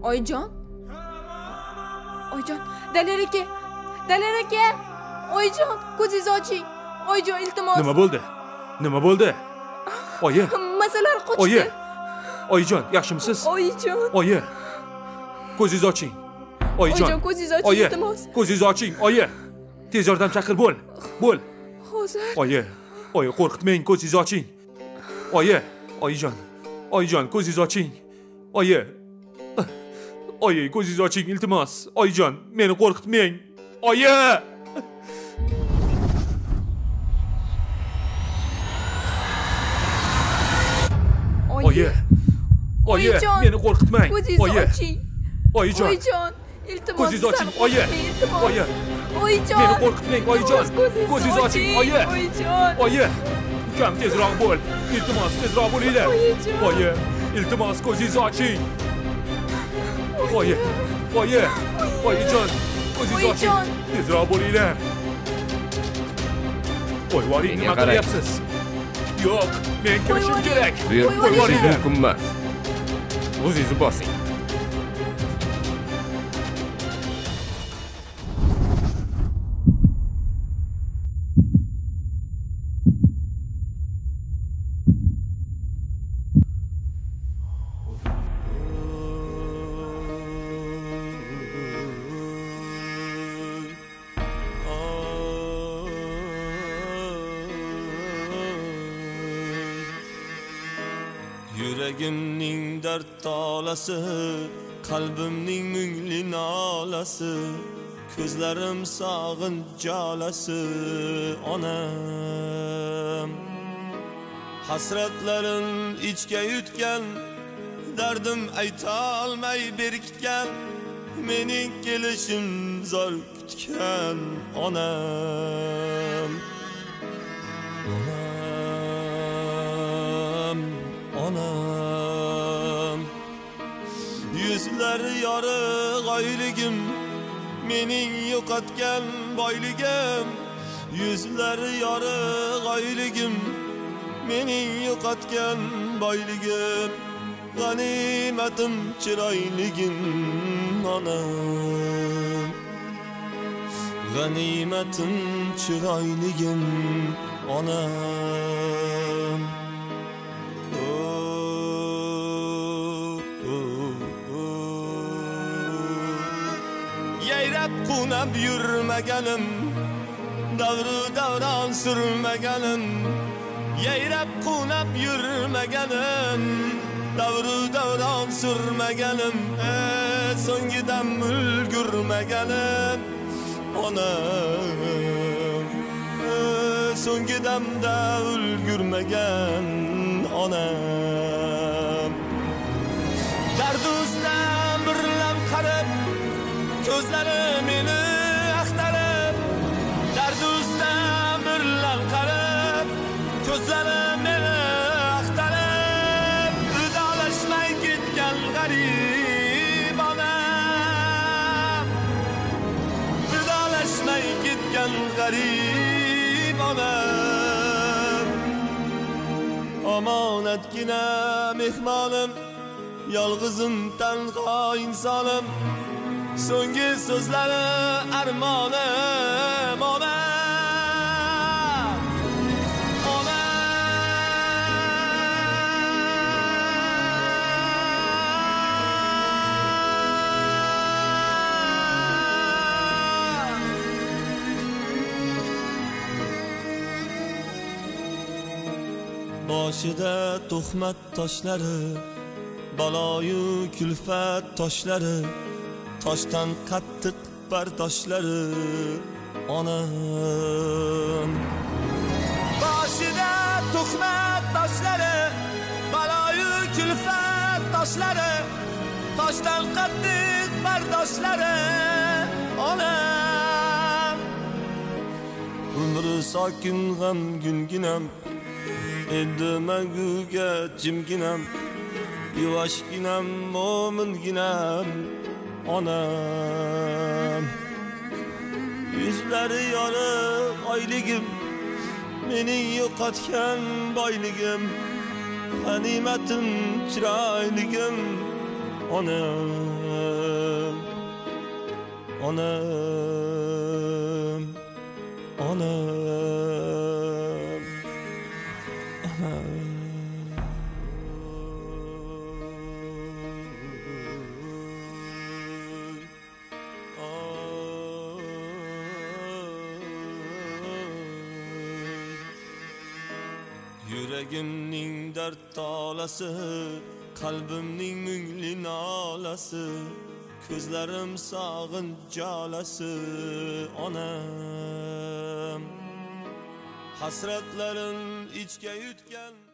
oyijon oyijon dalel aka. Dalel aka. Oyijon ko'zingizni oching oyijon iltimos. Nima bo'ldi? Nima bo'ldi? Oyi. Masalar qochdi. Oyi. Oyijon yaxshimisiz? Oyijon oyi. Ko'zingizni oching oyijon oyijon ko'zingizni oching iltimos. Ko'zingizni oching oyi. Tez yordam chaqir bo'l. Bo'l. Hozir. Oyi. Oyi qo'rqitmang ko'zingizni oching oyi. Oyijon. Oyijon ko'zingizni oching oyi oyi ko'zingizni oching iltimos. Oyijon meni qo'rqitmang. Oyi! Oyi. Oyi. Meni qo'rqitmang. oyi. oching. Oyijon. Oyijon iltimos Ko'zingizni oching, oyi. Oyi. oyijon Meni qo'rqitmang, oyijon. Ko'zingizni oching, oyi. oyijon. Oyi. Ukam tezroq bo'l. Iltimos tezroq bo'linglar oyi. Iltimos ko'zingizni oching oyi oyi oyijon ko'zingizni oching tezroq bo'linglar Menga nima qilyapsiz yo'q men kirishim kerak yuboring. yuboringlar mumkin emas bosing tolasi qalbimning mungli nolasi ko'zlarim sog'inch jalasi onam hasratlarim ichga yutgan dardim aytolmay berkitgan mening kelishim zor kutgan onam onam onam yuzlari yorug' oyligim mening yo'qotgan boyligim yuzlari yorug' oyligim mening yo'qotgan boyligim g'animatim chiroyligim onam g'animatim chiroyligim onam yayrab qunab yurmaganim davru davron surmaganim yayrab qunab yurmaganim davru davron surmaganim e, so'ngidam ulgurmaganim onam e, so'nggi damda ulgurmagan onam ko'zlari meni axtarib dardu ustam birlam qarab ko'zlari meni axtarib vidolashmay ketgan g'arib onam vidolashmay ketgan g'arib onam omonatgina mehmonim e, yolg'izim tanho insonim so'nggi so'zlari armonim onam ona boshida tuhmat toshlari baloyu kulfat toshlari toshdan qattiq bardoshlari onam boshida tuhmat toshlari baloyu kulfat toshlari toshdan qattiq bardoshlari onam umri sokin g'amginginam indimaguga jimginam yuvoshginam mo'minginam onam yuzlari yorug' oyligim mening yo'qotgan boyligim g'animatim chiroyligim onam onam onam yuragimning dard tolasi qalbimning mungli nolasi ko'zlarim sog'inch jolasi onam. Hasratlarim ichga yutgan